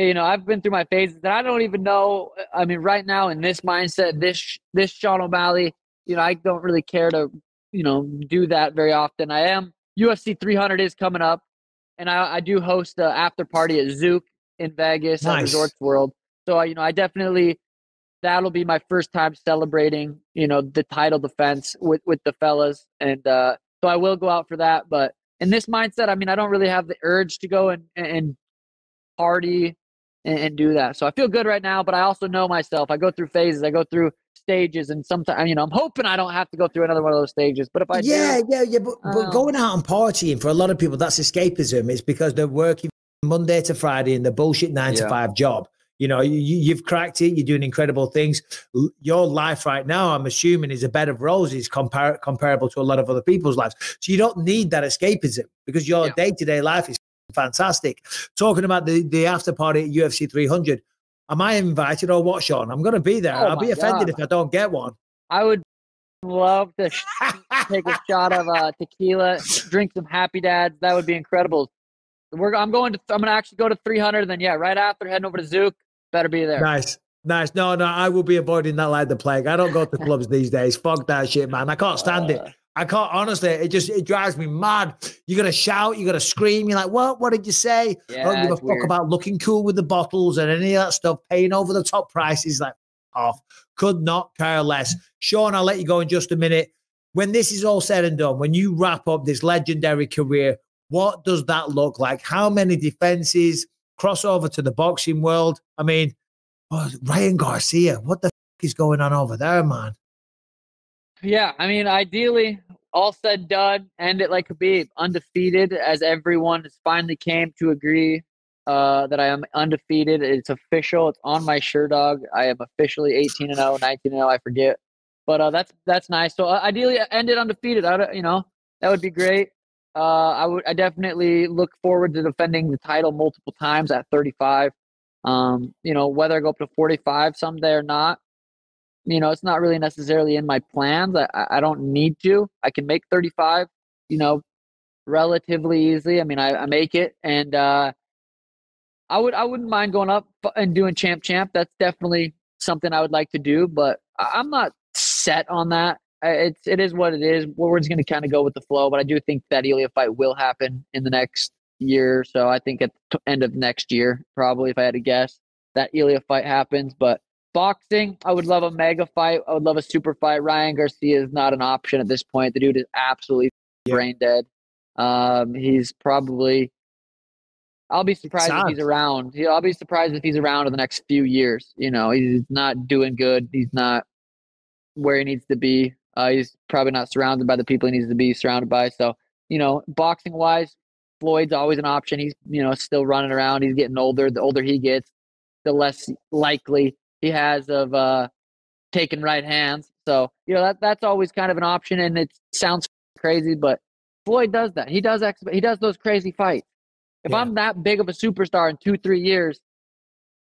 You know, I've been through my phases, and I don't even know. I mean, right now in this mindset, this this Sean O'Malley, you know, I don't really care to, you know, do that very often. I am UFC 300 is coming up, and I, I do host a after party at Zouk in Vegas at Resorts World. So I, you know, I definitely that'll be my first time celebrating, you know, the title defense with with the fellas, and uh, so I will go out for that. But in this mindset, I mean, I don't really have the urge to go and and party and, and do that. So I feel good right now, but I also know myself. I go through phases. I go through stages, and sometimes, you know, I'm hoping I don't have to go through another one of those stages. But if I yeah, do, yeah, yeah. But, but um, going out and partying for a lot of people, that's escapism. It's because they're working Monday to Friday in the bullshit nine to five job. You know, you, you've cracked it. You're doing incredible things. Your life right now, I'm assuming, is a bed of roses compar- comparable to a lot of other people's lives. So you don't need that escapism because your day to day life is fantastic. Talking about the, the after party at UFC 300, am I invited or what, Sean? I'm going to be there. Oh I'll be offended God. if I don't get one. I would love to take a shot of uh, tequila, drink some Happy Dads. That would be incredible. we're I'm going to I'm gonna actually go to 300, and then yeah, right after heading over to Zouk. Better be there. Nice. Nice. No, no, I will be avoiding that like the plague. I don't go to clubs these days. Fuck that shit, man. I can't stand Uh. it. I can't honestly. It just it drives me mad. You gotta shout, you gotta scream. You're like, what? What did you say? I don't give a fuck weird. about looking cool with the bottles and any of that stuff. Paying over the top prices, like off. Could not care less. Sean, I'll let you go in just a minute. When this is all said and done, when you wrap up this legendary career, what does that look like? How many defenses? Crossover to the boxing world. I mean, oh, Ryan Garcia. What the f- is going on over there, man? Yeah, I mean, ideally, all said done, end it like Khabib, undefeated, as everyone has finally came to agree uh, that I am undefeated. It's official. It's on my shirt dog. I am officially 18 and 0, 19 and 0. I forget, but uh, that's that's nice. So uh, ideally, end it undefeated. I you know, that would be great. Uh, I would. I definitely look forward to defending the title multiple times at 35. Um, you know, whether I go up to 45 someday or not, you know, it's not really necessarily in my plans. I, I don't need to. I can make 35, you know, relatively easily. I mean, I, I make it, and uh, I would I wouldn't mind going up and doing champ champ. That's definitely something I would like to do, but I'm not set on that. It's it is what it is. We're just going to kind of go with the flow, but I do think that Elia fight will happen in the next year. So I think at the end of next year, probably if I had to guess, that Elia fight happens. But boxing, I would love a mega fight. I would love a super fight. Ryan Garcia is not an option at this point. The dude is absolutely brain dead. Um, he's probably. I'll be surprised if he's around. I'll be surprised if he's around in the next few years. You know, he's not doing good. He's not where he needs to be. Uh, he's probably not surrounded by the people he needs to be surrounded by. So, you know, boxing wise, Floyd's always an option. He's, you know, still running around. He's getting older. The older he gets, the less likely he has of uh, taking right hands. So, you know, that that's always kind of an option. And it sounds crazy, but Floyd does that. He does ex- he does those crazy fights. If I'm that big of a superstar in two, three years,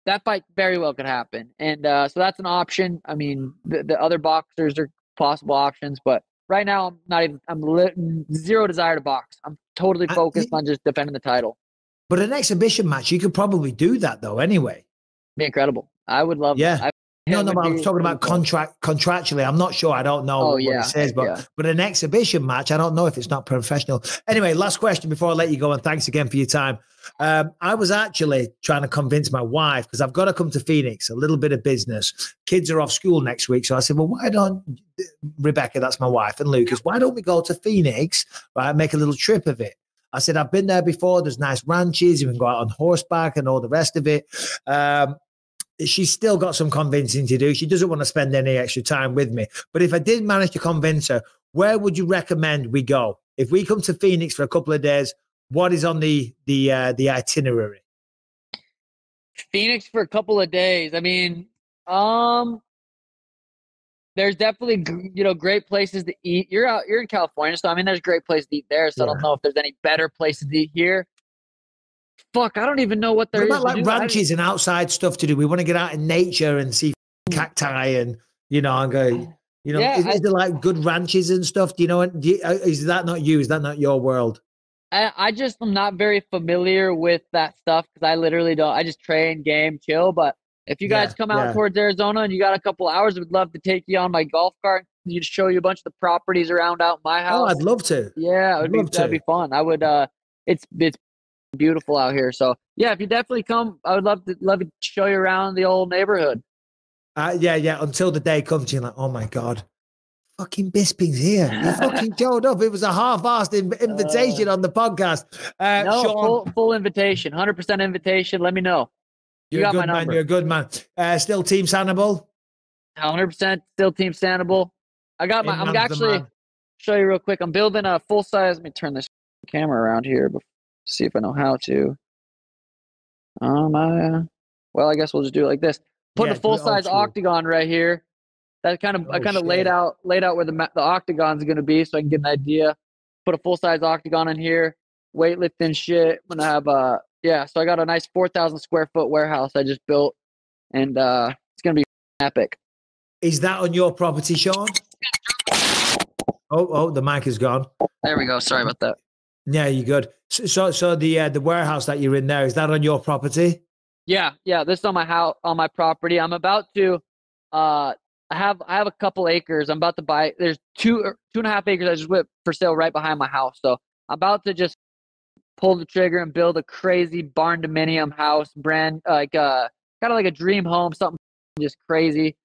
that fight very well could happen. And uh, so that's an option. I mean, the, the other boxers are possible options, but right now I'm not even. I'm li- zero desire to box. I'm totally focused on just defending the title. But an exhibition match, you could probably do that though. Anyway, Be incredible. I would love. Yeah. I, no, no, I was talking about contract contractually. I'm not sure. I don't know Oh, what yeah, it says, but yeah. but an exhibition match, I don't know if it's not professional. Anyway, last question before I let you go, and thanks again for your time. Um, I was actually trying to convince my wife because I've got to come to Phoenix, a little bit of business. Kids are off school next week, so I said, well, why don't Rebecca, that's my wife, and Lucas, why don't we go to Phoenix, right? Make a little trip of it. I said, I've been there before. There's nice ranches. You can go out on horseback and all the rest of it. Um, she's still got some convincing to do. She doesn't want to spend any extra time with me. But if I did manage to convince her, where would you recommend we go? If we come to Phoenix for a couple of days, what is on the the uh, the itinerary? Phoenix for a couple of days. I mean, um, there's definitely you know great places to eat. You're out, you're in California, so I mean, there's great places to eat there. So I don't know if there's any better places to eat here. Fuck, I don't even know what there What is. about like ranches and outside stuff to do? We want to get out in nature and see cacti and you know and go. You know, Yeah, is, I- is there like good ranches and stuff? Do you know? Do you, uh, is that not you? Is that not your world? I, I just am not very familiar with that stuff because I literally don't. I just train, game, chill. But if you guys Yeah, come out yeah. towards Arizona and you got a couple hours, I would love to take you on my golf cart. You show you a bunch of the properties around out my house. Oh, I'd love to. Yeah, it would be love that'd be fun. I would. Uh, it's it's beautiful out here. So yeah, if you definitely come, I would love to love to show you around the old neighborhood. Uh, yeah, yeah. Until the day comes, you're like, oh my god, fucking Bisping's here. He fucking showed up. It was a half-assed in- invitation on the podcast. Uh, no, Sean, full full invitation, hundred percent invitation. Let me know. You you're a got my good man. number. You're a good man. Uh, still Team Sanibel. Hundred percent still team Sanibel. I got my. In I'm actually show you real quick. I'm building a full size. Let me turn this camera around here. See if I know how to. Um, I, well, I guess we'll just do it like this. Put Yeah, a full do it old size octagon right here. That kind of I Oh, kind of laid out laid out where the the octagon's going to be, so I can get an idea. Put a full size octagon in here. Weightlifting shit. I'm gonna have a yeah. So I got a nice four thousand square foot warehouse I just built, and uh it's gonna be epic. Is that on your property, Sean? Oh, oh, the mic is gone. There we go. Sorry about that. Yeah, you're good. So, so, the uh, the warehouse that you're in there is that on your property? Yeah, yeah. This is on my house, on my property. I'm about to. Uh, I have I have a couple acres. I'm about to buy. There's two er, two and a half acres I just went for sale right behind my house. So I'm about to just pull the trigger and build a crazy barn dominium house, brand like uh kind of like a dream home, something just crazy.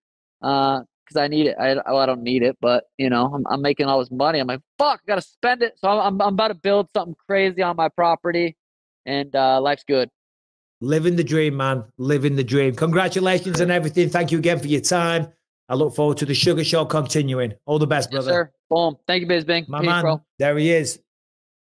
Uh, because I need it. I well, I don't need it, but you know, I'm, I'm making all this money. I'm like, fuck, I gotta spend it. So I'm I'm about to build something crazy on my property, and uh, life's good. Living the dream, man. Living the dream. Congratulations on everything. Thank you again for your time. I look forward to the Sugar Show continuing. All the best, Yes, brother. sir. Boom. Thank you, Bisping. My Peace, man, bro. there he is,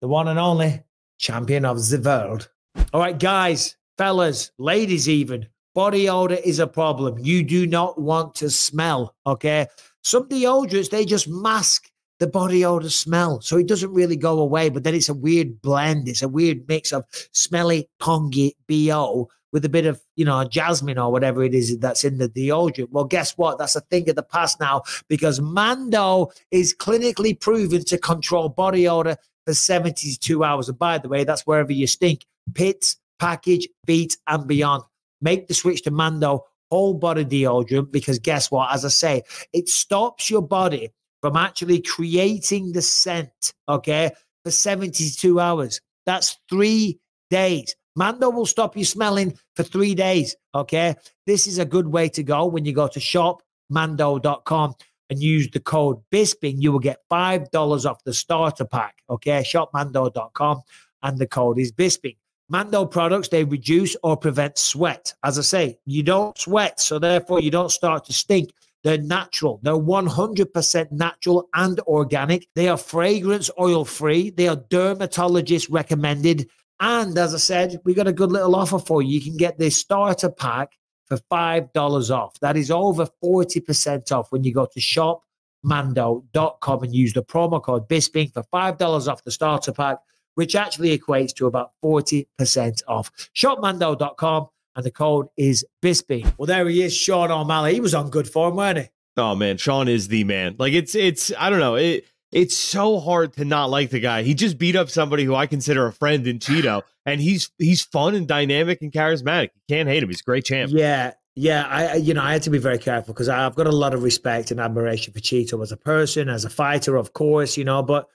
the one and only champion of the world. All right, guys, fellas, ladies, even body odor is a problem. You do not want to smell. Okay, some deodorants they just mask the body odor smell, so it doesn't really go away. But then it's a weird blend. It's a weird mix of smelly pongy bo with a bit of you know jasmine or whatever it is that's in the deodorant. Well, guess what? That's a thing of the past now because Mando is clinically proven to control body odor for 72 hours. And by the way, that's wherever you stink pits, package, feet, and beyond. Make the switch to Mando whole body deodorant because guess what? As I say, it stops your body from actually creating the scent, okay, for 72 hours. That's three days. Mando will stop you smelling for three days, okay? This is a good way to go when you go to shopmando.com and use the code BISPING. You will get $5 off the starter pack, okay? Shopmando.com and the code is BISPING. Mando products, they reduce or prevent sweat. As I say, you don't sweat, so therefore you don't start to stink. They're natural. They're 100% natural and organic. They are fragrance oil free. They are dermatologist recommended. And as I said, we got a good little offer for you. You can get this starter pack for $5 off. That is over 40% off when you go to shopmando.com and use the promo code BISPING for $5 off the starter pack, which actually equates to about 40% off. Shopmando.com and the code is BISPING. Well, there he is, Sean O'Malley. He was on good form, weren't he? Oh man, Sean is the man. Like it's it's I don't know. It it's so hard to not like the guy. He just beat up somebody who I consider a friend in Chito, and he's he's fun and dynamic and charismatic. You can't hate him. He's a great champ. Yeah, yeah. I, I- you know, I had to be very careful because I've got a lot of respect and admiration for Chito as a person, as a fighter, of course. You know, but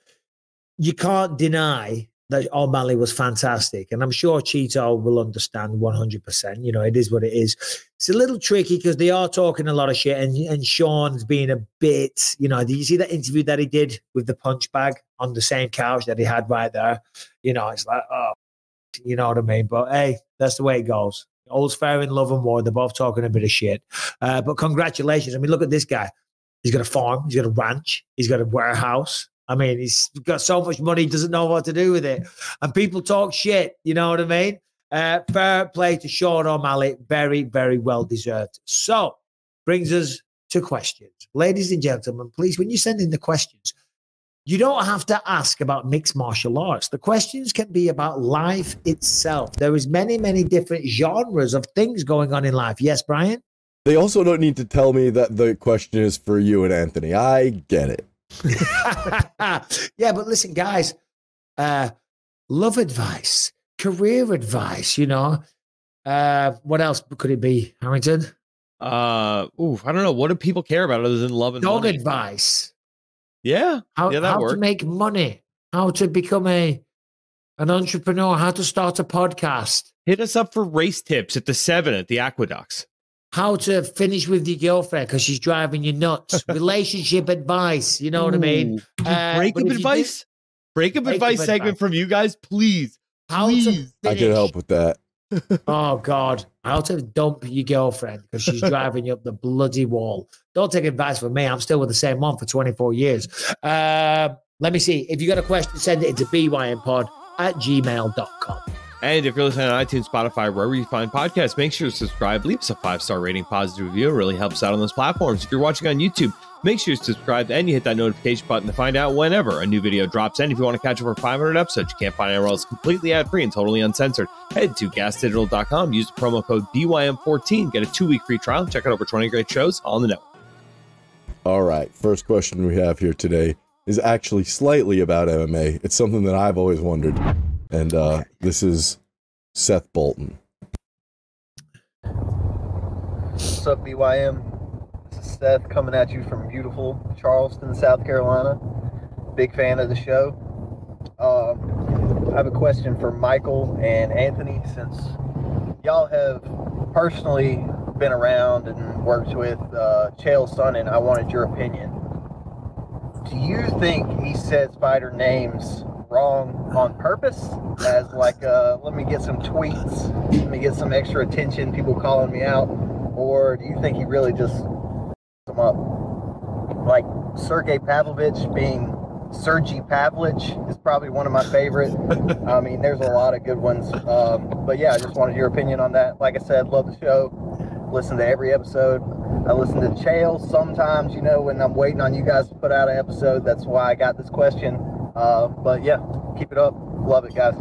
you can't deny that O'Malley was fantastic, and I'm sure Chito will understand 100. percent You know, it is what it is. It's a little tricky because they are talking a lot of shit, and and Sean's being a bit. You know, did you see that interview that he did with the punch bag on the same couch that he had right there? You know, it's like, oh, you know what I mean? But hey, that's the way it goes. All's fair in love and war. They're both talking a bit of shit. Uh, but congratulations. I mean, look at this guy. He's got a farm, he's got a ranch, he's got a warehouse. I mean, he's got so much money, doesn't know what to do with it. And people talk shit, you know what I mean? Uh, fair play to Sean O'Malley. Very, very well deserved. So, brings us to questions. Ladies and gentlemen, please, when you send in the questions, you don't have to ask about mixed martial arts. The questions can be about life itself. There is many, many different genres of things going on in life. Yes, Brian? They also don't need to tell me that the question is for you and Anthony. I get it. yeah, but listen, guys, uh, love advice, career advice, you know. Uh, what else could it be, Harrington? Uh, ooh, I don't know. What do people care about other than love and Dog money? advice. Yeah, How, yeah, how to make money, how to become a an entrepreneur, how to start a podcast, Hit us up for race tips at the seven at the Aqueducts. How to finish with your girlfriend because she's driving you nuts, relationship advice. You know what I mean? Uh, breakup but if you do- advice? Breakup Breakup advice segment advice. from you guys, please. How to Please. I can help with that. Oh God, how to dump your girlfriend because she's driving you up the bloody wall. Don't take advice from me. I'm still with the same one for 24 years. Uh, let me see. If you got a question, send it into bympod at gmail.com. And if you're listening on iTunes, Spotify, wherever you find podcasts, make sure to subscribe. Leave us a five star rating, positive review. It really helps out on those platforms. If you're watching on YouTube, make sure to subscribe and you hit that notification button to find out whenever a new video drops. And if you want to catch over 500 episodes, you can't find anywhere else completely ad free and totally uncensored. Head to gasdigital.com, use the promo code BYM14, get a two week free trial, check out over 20 great shows on the network. All right. First question we have here today is actually slightly about MMA. It's something that I've always wondered. And uh, this is Seth Bolton. What's up, BYM? This is Seth coming at you from beautiful Charleston, South Carolina. Big fan of the show. Um, I have a question for Michael and Anthony since y'all have personally been around and worked with uh, Chael Sonnen. I wanted your opinion. Do you think he says fighter names wrong on purpose? As like, uh, let me get some tweets, let me get some extra attention, people calling me out, or do you think he really just them up? Like Sergey Pavlovich being Sergey Pavlich is probably one of my favorite. I mean, there's a lot of good ones. Um, but yeah, I just wanted your opinion on that. Like I said, love the show. Listen to every episode. I listen to Chael sometimes, you know, when I'm waiting on you guys to put out an episode. That's why I got this question. Uh, but yeah, keep it up. Love it, guys.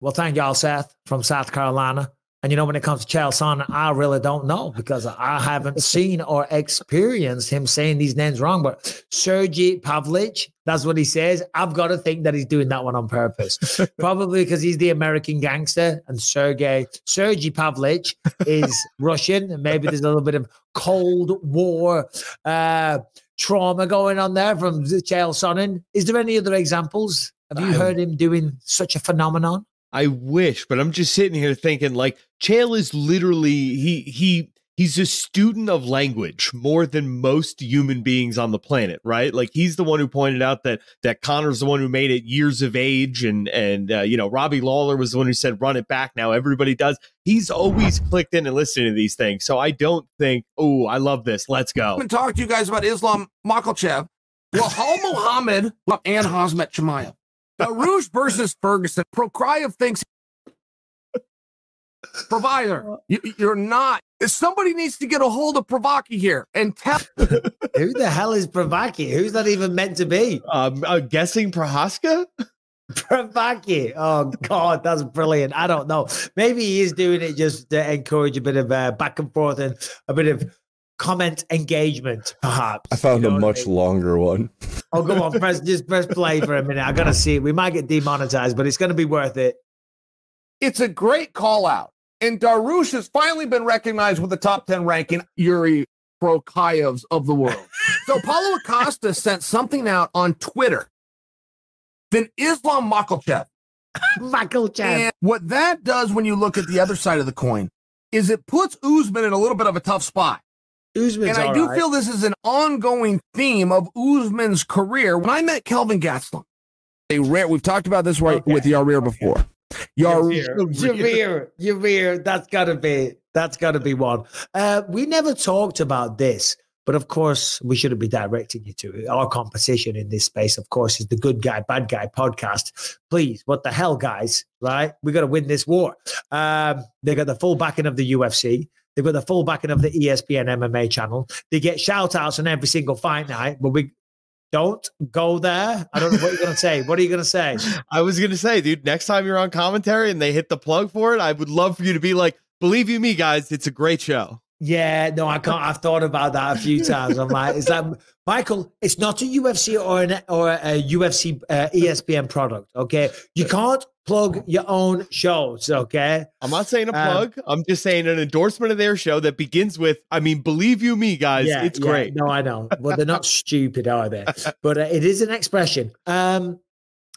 Well, thank y'all, Seth from South Carolina. And you know, when it comes to Chael Sonnen, I really don't know because I haven't seen or experienced him saying these names wrong. But Sergey Pavlich, that's what he says. I've got to think that he's doing that one on purpose. Probably because he's the American gangster and Sergey Sergey Pavlich is Russian. And maybe there's a little bit of Cold War uh, trauma going on there from Chael Sonnen. Is there any other examples? Have you heard him doing such a phenomenon? I wish, but I'm just sitting here thinking like Chael is literally he he he's a student of language more than most human beings on the planet, right? Like he's the one who pointed out that that Conor's the one who made it years of age, and and uh, you know Robbie Lawler was the one who said run it back. Now everybody does. He's always clicked in and listened to these things, so I don't think oh I love this. Let's go. I'm talk to you guys about Islam Makhachev, Wahal Muhammad, and Hazmet Chimaev. Rouge versus Ferguson. Prokrayev thinks provider. You, you're not. Somebody needs to get a hold of Pravaki here and tell. Who the hell is Pravaki? Who's that even meant to be? Um, uh, guessing Prochazka? Pravaki. Oh God, that's brilliant. I don't know. Maybe he is doing it just to encourage a bit of uh, back and forth and a bit of comment engagement, perhaps. I found You know a what I much mean? longer one. Oh, come on, press just press play for a minute. I gotta see it. We might get demonetized, but it's gonna be worth it. It's a great call out. And Darush has finally been recognized with the top 10 ranking Yuri Prokayevs of the world. so Paulo Acosta sent something out on Twitter. Then Islam Makhachev. Makhachev. And what that does when you look at the other side of the coin is it puts Usman in a little bit of a tough spot. Usman's and I do right. feel this is an ongoing theme of Usman's career. When I met Kelvin Gastelum, a rare, we've talked about this right with Yarir before. Yarir, Javier, Javier, that's gotta be that's gotta be one. Uh, we never talked about this, but of course we shouldn't be directing you to it. Our competition in this space, of course, is the Good Guy Bad Guy podcast. Please, what the hell, guys? Right, we got to win this war. Um, they got the full backing of the UFC. They've got the full backing of the ESPN MMA channel. They get shout outs on every single fight night, but we don't go there. I don't know what you're going to say. What are you going to say? I was gonna say, dude, next time you're on commentary and they hit the plug for it, I would love for you to be like, believe you me, guys, it's a great show. Yeah, no, I can't. I've thought about that a few times. I'm like, is that Michael? It's not a UFC or an or a UFC uh, ESPN product. Okay, you can't plug your own shows. Okay, I'm not saying a Um, plug. I'm just saying an endorsement of their show that begins with, I mean, believe you me, guys, yeah, it's yeah. great. No, I know. Well, they're not stupid, are they? But uh, it is an expression. Um,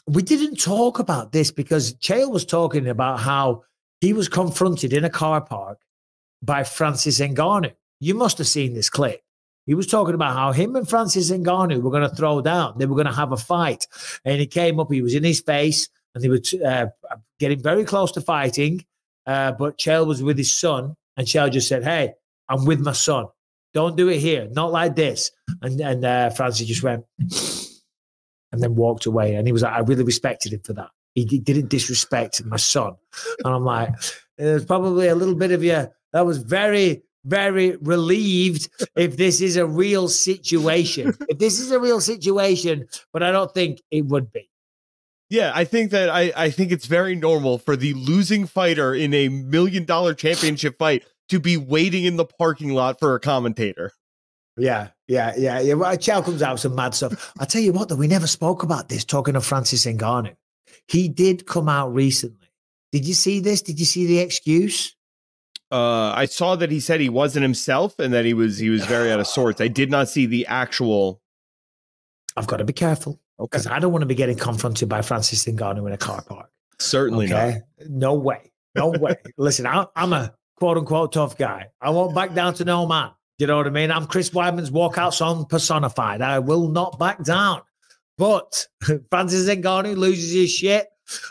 we didn't talk about this because Chael was talking about how he was confronted in a car park by Francis Ngannou. You must have seen this clip. He was talking about how him and Francis Ngannou were going to throw down. They were going to have a fight. And he came up, he was in his face, and they were uh, getting very close to fighting. Uh, but Chael was with his son, and Chael just said, Hey, I'm with my son. Don't do it here. Not like this. And, and uh, Francis just went and then walked away. And he was like, I really respected him for that. He, he didn't disrespect my son. And I'm like, there's probably a little bit of you that was very, very relieved if this is a real situation. if this is a real situation, but I don't think it would be. Yeah, I think that I, I think it's very normal for the losing fighter in a million dollar championship fight to be waiting in the parking lot for a commentator. Yeah, yeah, yeah, yeah. Well, Chow comes out with some mad stuff. I tell you what, though, we never spoke about this. Talking of Francis Ngannou, he did come out recently. Did you see this? Did you see the excuse? Uh, I saw that he said he wasn't himself and that he was he was very out of sorts. I did not see the actual. I've got to be careful because I don't want to be getting confronted by Francis Ngannou in a car park. Certainly Okay, no way, no way. Listen, I, I'm a quote unquote tough guy. I won't back down to no man. You know what I mean? I'm Chris Weidman's walkout song personified. I will not back down. But Francis Ngannou loses his shit.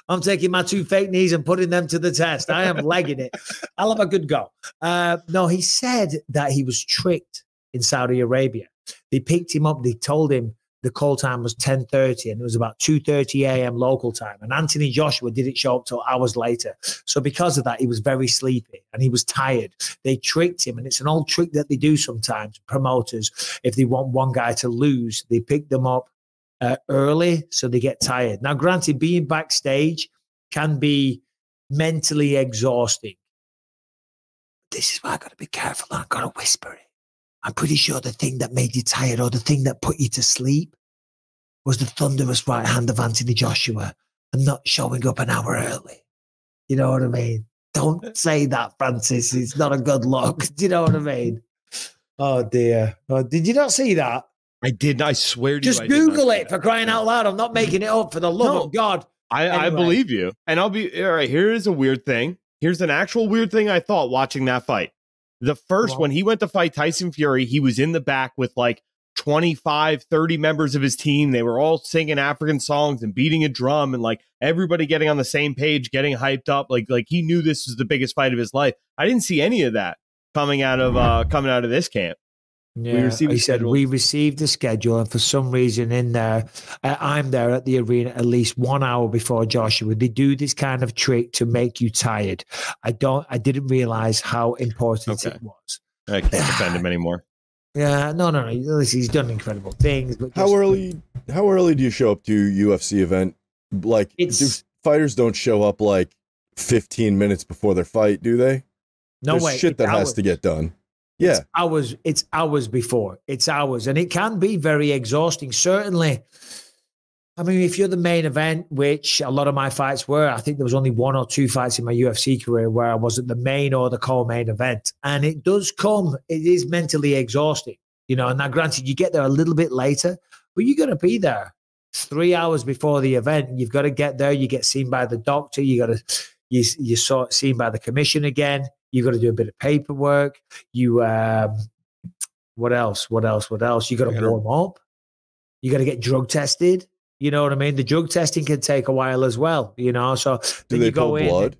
I'm taking my two fake knees and putting them to the test. I am legging it. I'll have a good go. Uh, no, he said that he was tricked in Saudi Arabia. They picked him up. They told him the call time was 10.30 and it was about 2.30 a.m. local time. And Anthony Joshua didn't show up till hours later. So because of that, he was very sleepy and he was tired. They tricked him. And it's an old trick that they do sometimes, promoters. If they want one guy to lose, they pick them up uh, early so they get tired. Now, granted, being backstage can be mentally exhausting. This is why I got to be careful. I got to whisper it. I'm pretty sure the thing that made you tired or the thing that put you to sleep was the thunderous right hand of Anthony Joshua and not showing up an hour early. You know what I mean? Don't say that, Francis. It's not a good look. Do you know what I mean? Oh dear. Oh, did you not see that? I did. I swear to Just you, not Google it for crying out loud. I'm not making it up for the love No. of God. I, I believe you. And I'll be all right. Here is a weird thing. Here's an actual weird thing I thought watching that fight. The first, on. when he went to fight Tyson Fury, he was in the back with like 25, 30 members of his team. They were all singing African songs and beating a drum and like everybody getting on the same page, getting hyped up. Like, like he knew this was the biggest fight of his life. I didn't see any of that coming out of uh coming out of this camp. Yeah, received he said we received the schedule, and for some reason in there, uh, I'm there at the arena at least one hour before Joshua. They do this kind of trick to make you tired. I don't. I didn't realize how important Okay. it was. I can't defend him anymore. Yeah, no, no, no. Listen, He's done incredible things, but How just- early? How early do you show up to UFC event? Like, do fighters don't show up like 15 minutes before their fight, do they? No There's way. shit It's that has to get done. Yeah. It's hours. It's hours before. It's hours, and it can be very exhausting. Certainly. I mean, if you're the main event, which a lot of my fights were, I think there was only one or two fights in my UFC career where I wasn't the main or the co-main event, and it does come. It is mentally exhausting, you know. And now, granted, you get there a little bit later, but you got to be there three hours before the event. You've got to get there. You get seen by the doctor. You got to you you saw seen by the commission again. You got to do a bit of paperwork. You um, what else? What else? What else? You got to warm up. You got to get drug tested. You know what I mean? The drug testing can take a while as well. You know, so Do then they you go pull in. blood?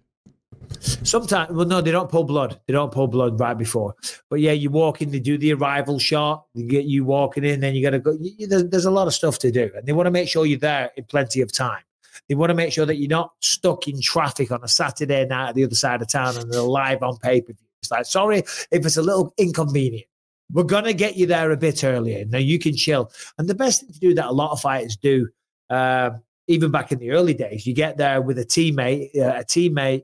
Sometimes, well, no, they don't pull blood. They don't pull blood right before. But yeah, you walk in, they do the arrival shot. They get you walking in, then you got to go. You- there's, there's a lot of stuff to do, and they want to make sure you're there in plenty of time. They want to make sure that you're not stuck in traffic on a Saturday night at the other side of town and they're live on pay per view. It's like, sorry if it's a little inconvenient. We're gonna get you there a bit earlier. Now you can chill. And the best thing to do that a lot of fighters do, um, even back in the early days, you get there with a teammate, uh, a teammate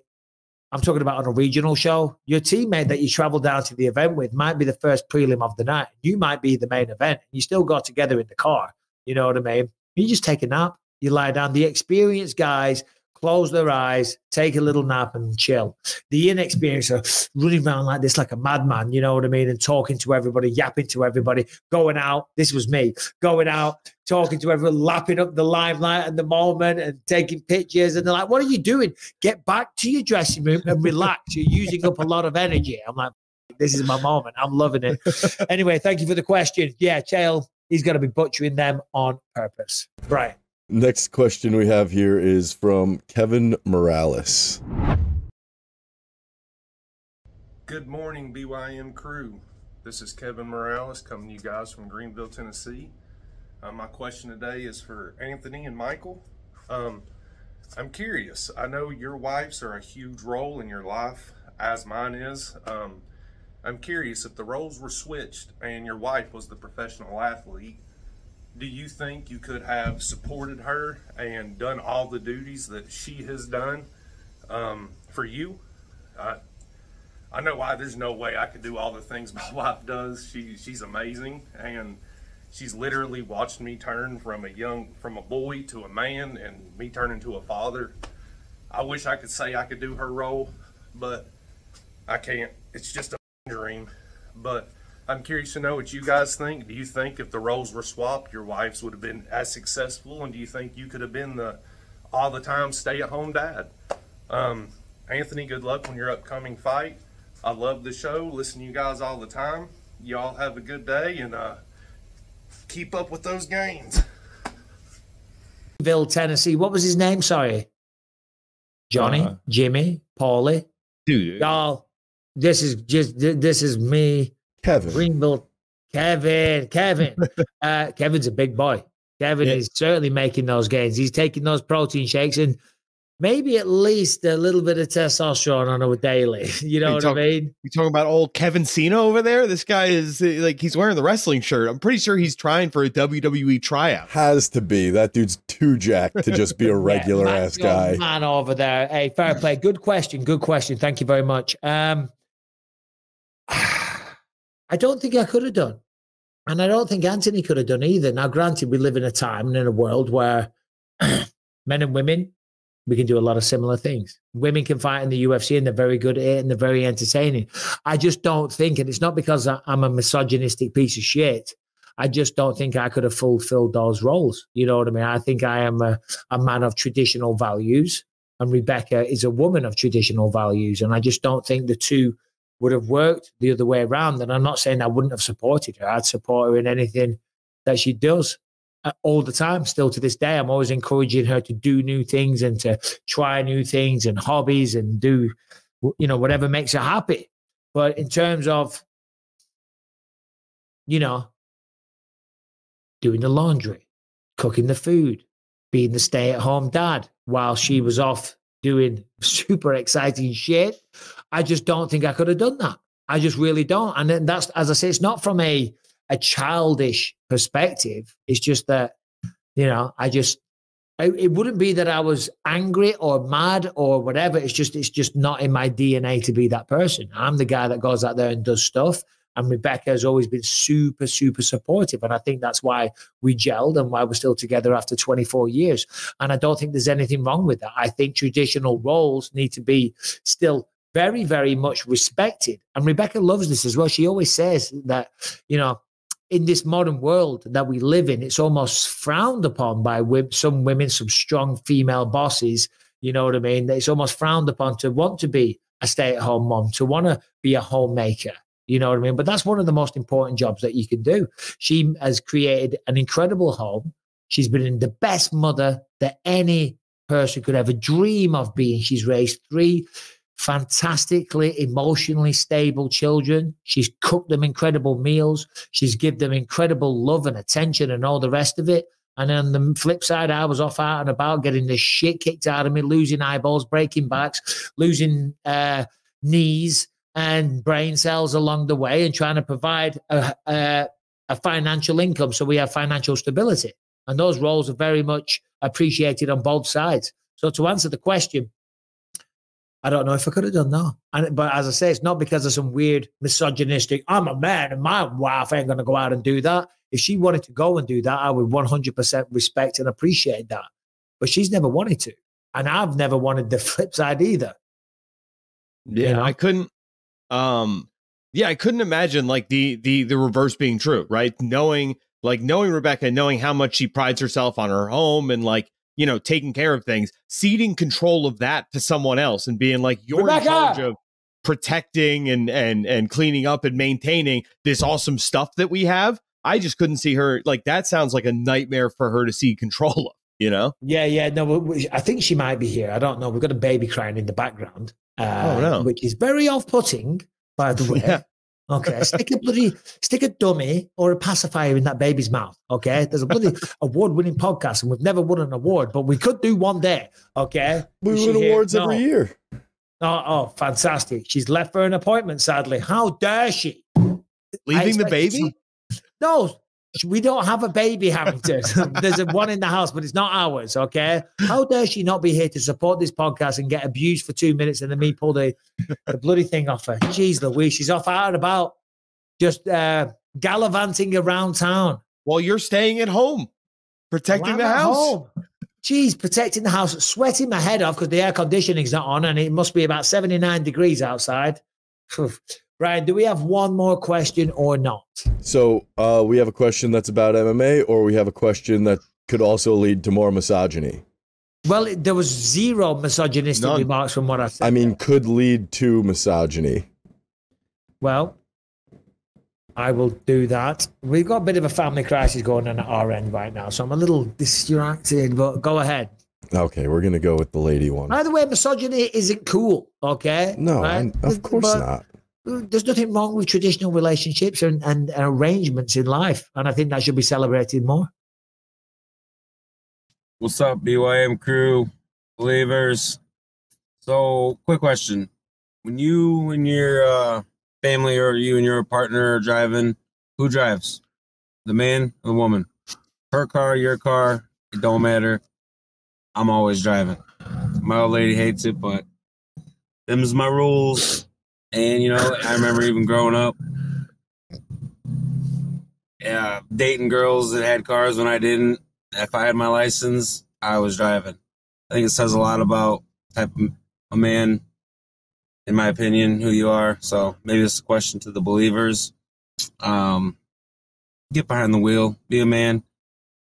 I'm talking about on a regional show. Your teammate that you travel down to the event with might be the first prelim of the night. You might be the main event. You still got together in the car. You know what I mean? You just take a nap. You lie down. The experienced guys close their eyes, take a little nap, and chill. The inexperienced are running around like this, like a madman. You know what I mean? And talking to everybody, yapping to everybody, going out. This was me going out, talking to everyone, lapping up the limelight at the moment, and taking pictures. And they're like, "What are you doing? Get back to your dressing room and relax. You're using up a lot of energy." I'm like, "This is my moment. I'm loving it." anyway, thank you for the question. Yeah, Chael, he's going to be butchering them on purpose. Brian. Next question we have here is from Kevin Morales. Good morning, BYM crew. This is Kevin Morales coming to you guys from Greenville, Tennessee. Uh, my question today is for Anthony and Michael. Um, I'm curious. I know your wives are a huge role in your life, as mine is. Um, I'm curious if the roles were switched and your wife was the professional athlete, do you think you could have supported her and done all the duties that she has done um, for you? I, I know why there's no way I could do all the things my wife does. She she's amazing and she's literally watched me turn from a young from a boy to a man and me turn into a father. I wish I could say I could do her role, but I can't. It's just a dream. But I'm curious to know what you guys think. Do you think if the roles were swapped, your wives would have been as successful? And do you think you could have been the all the time stay at home dad? Um, Anthony, good luck on your upcoming fight. I love the show. Listen to you guys all the time. Y'all have a good day and uh, keep up with those gains. Ville, Tennessee. What was his name? Sorry. Johnny, Uh, Jimmy, Paulie. Dude. Y'all, this is just this is me. Kevin. Greenville. Kevin. Kevin. uh, Kevin's a big boy. Kevin Yeah. is certainly making those gains. He's taking those protein shakes and maybe at least a little bit of testosterone on a daily. You know You what talk- I mean? You talking about old Kevin Cena over there? This guy is uh, like he's wearing the wrestling shirt. I'm pretty sure he's trying for a WWE tryout. Has to be. That dude's too jacked to just be a regular Yeah, ass man, your guy. Man over there. Hey, fair play. Good question. Good question. Thank you very much. Um, I don't think I could have done. And I don't think Anthony could have done either. Now, granted, we live in a time and in a world where men and women, we can do a lot of similar things. Women can fight in the UFC and they're very good at it and they're very entertaining. I just don't think, and it's not because I'm a misogynistic piece of shit. I just don't think I could have fulfilled those roles. You know what I mean? I think I am a, a man of traditional values, and Rebecca is a woman of traditional values. And I just don't think the two would have worked the other way around. And I'm not saying I wouldn't have supported her. I'd support her in anything that she does uh, all the time. Still to this day, I'm always encouraging her to do new things and to try new things and hobbies and do, you know, whatever makes her happy. But in terms of, you know, doing the laundry, cooking the food, being the stay at home dad while she was off doing super exciting shit. I just don't think I could have done that. I just really don't. And then that's, as I say, it's not from a, a childish perspective. It's just that, you know, I just, I, it wouldn't be that I was angry or mad or whatever. It's just, it's just not in my DNA to be that person. I'm the guy that goes out there and does stuff. And Rebecca has always been super, super supportive. And I think that's why we gelled and why we're still together after 24 years. And I don't think there's anything wrong with that. I think traditional roles need to be still very, very much respected. And Rebecca loves this as well. She always says that, you know, in this modern world that we live in, it's almost frowned upon by some women, some strong female bosses. You know what I mean? It's almost frowned upon to want to be a stay at home mom, to want to be a homemaker. You know what I mean? But that's one of the most important jobs that you can do. She has created an incredible home. She's been the best mother that any person could ever dream of being. She's raised three fantastically emotionally stable children. She's cooked them incredible meals. She's given them incredible love and attention and all the rest of it. And on the flip side, I was off out and about getting the shit kicked out of me, losing eyeballs, breaking backs, losing uh, knees and brain cells along the way, and trying to provide a, a, a financial income so we have financial stability. And those roles are very much appreciated on both sides. So to answer the question, I don't know if I could have done that. And but as I say, it's not because of some weird misogynistic. I'm a man, and my wife ain't going to go out and do that. If she wanted to go and do that, I would 100% respect and appreciate that. But she's never wanted to, and I've never wanted the flip side either. Yeah, know? I couldn't. Um, yeah, I couldn't imagine like the the the reverse being true, right? Knowing like knowing Rebecca, knowing how much she prides herself on her home and like you know taking care of things, ceding control of that to someone else and being like you're Rebecca! in charge of protecting and and and cleaning up and maintaining this awesome stuff that we have. I just couldn't see her like that. Sounds like a nightmare for her to see control of. You know? Yeah, yeah. No, we- we- I think she might be here. I don't know. We've got a baby crying in the background, uh, Oh, no. which is very off-putting, by the way. Yeah. Okay, stick a bloody stick a dummy or a pacifier in that baby's mouth. Okay, there's a bloody award-winning podcast, and we've never won an award, but we could do one day. Okay, We win here? awards every year. Oh, oh, fantastic! She's left for an appointment. Sadly, how dare she? Leaving the baby? some- No, We don't have a baby, Harrington. There's a one in the house, but it's not ours. Okay. How dare she not be here to support this podcast and get abused for two minutes and then me pull the, the bloody thing off her? Jeez Louise, she's off out and about, just uh, gallivanting around town. While you're staying at home, protecting While the house. home. Jeez, protecting the house, sweating my head off because the air conditioning's not on and it must be about 79 degrees outside. Brian, do we have one more question or not? So uh, we have a question that's about MMA, or we have a question that could also lead to more misogyny. Well, there was zero misogynistic remarks from what I said. I mean, could lead to misogyny. Well, I will do that. We've got a bit of a family crisis going on at our end right now, so I'm a little distracted, but go ahead. Okay, we're gonna go with the lady one. By the way, misogyny isn't cool, okay? No, Right? Of course But not. There's nothing wrong with traditional relationships and, and arrangements in life, and I think that should be celebrated more. What's up, BYM crew, believers? So, quick question: When you and your uh, family, or you and your partner are driving, who drives? The man or the woman? Her car, your car? It don't matter. I'm always driving. My old lady hates it, but them's my rules. And you know, I remember even growing up, yeah, dating girls that had cars when I didn't. If I had my license, I was driving. I think it says a lot about type of a man, in my opinion, who you are. So maybe is a question to the believers. Um, get behind the wheel, be a man,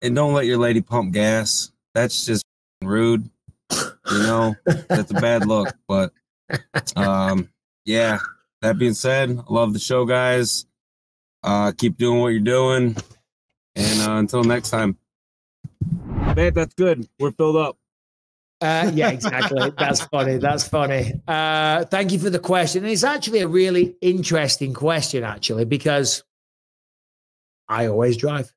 and don't let your lady pump gas. That's just rude. You know, that's a bad look. But um, yeah. That being said, I love the show, guys. Uh, keep doing what you're doing, and uh, until next time. Babe, that's good. We're filled up. Uh, yeah, exactly. That's funny. That's funny. Uh, thank you for the question. And it's actually a really interesting question, actually, because I always drive.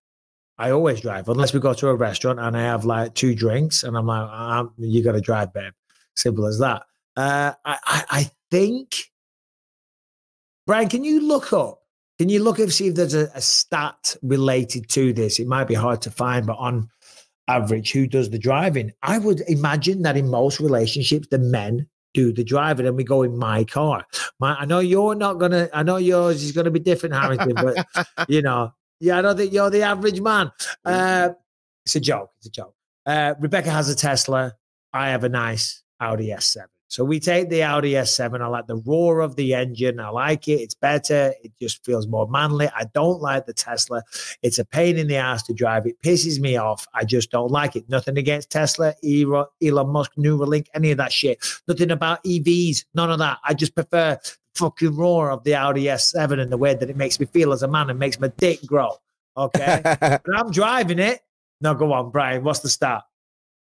I always drive, unless we go to a restaurant and I have like two drinks, and I'm like, um, "You got to drive, babe." Simple as that. Uh, I, I, I think, Brian, can you look up? Can you look and see if there's a, a stat related to this? It might be hard to find, but on average, who does the driving? I would imagine that in most relationships, the men do the driving, and we go in my car. My, I know you're not gonna. I know yours is gonna be different, Harrington, but you know, yeah, I don't think you're the average man. Uh, it's a joke. It's a joke. Uh, Rebecca has a Tesla. I have a nice Audi S7. So we take the Audi S7. I like the roar of the engine. I like it. It's better. It just feels more manly. I don't like the Tesla. It's a pain in the ass to drive. It pisses me off. I just don't like it. Nothing against Tesla, Elon Musk, Neuralink, any of that shit. Nothing about EVs. None of that. I just prefer the fucking roar of the Audi S7 and the way that it makes me feel as a man and makes my dick grow. Okay. but I'm driving it. No, go on, Brian. What's the start?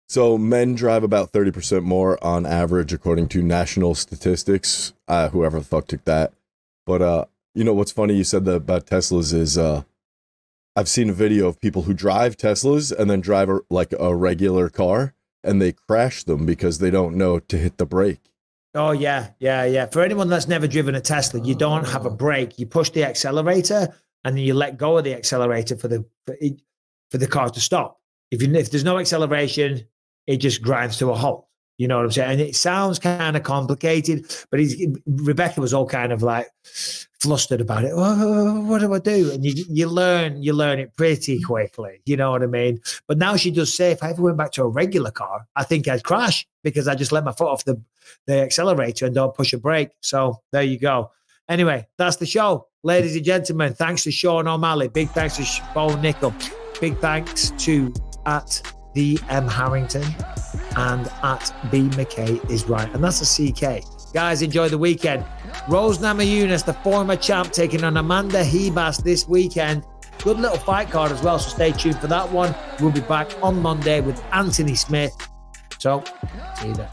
So men drive about 30% more on average according to national statistics. Uh, whoever the fuck took that. But uh, you know what's funny you said that about Teslas is uh I've seen a video of people who drive Teslas and then drive a, like a regular car and they crash them because they don't know to hit the brake. Oh yeah, yeah, yeah. For anyone that's never driven a Tesla, you don't have a brake. You push the accelerator and then you let go of the accelerator for the for, it, for the car to stop. If you if there's no acceleration, it just grinds to a halt. You know what I'm saying? And it sounds kind of complicated, but Rebecca was all kind of like flustered about it. Oh, what do I do? And you you learn you learn it pretty quickly. You know what I mean? But now she does say, if I ever went back to a regular car, I think I'd crash because I just let my foot off the the accelerator and don't push a brake. So there you go. Anyway, that's the show, ladies and gentlemen. Thanks to Sean O'Malley. Big thanks to Bo Nickal. Big thanks to at the M Harrington and at B McKay is right. And that's a CK. Guys, enjoy the weekend. Rose Namajunas, the former champ, taking on Amanda Ribas this weekend. Good little fight card as well, so stay tuned for that one. We'll be back on Monday with Anthony Smith. So, see you there.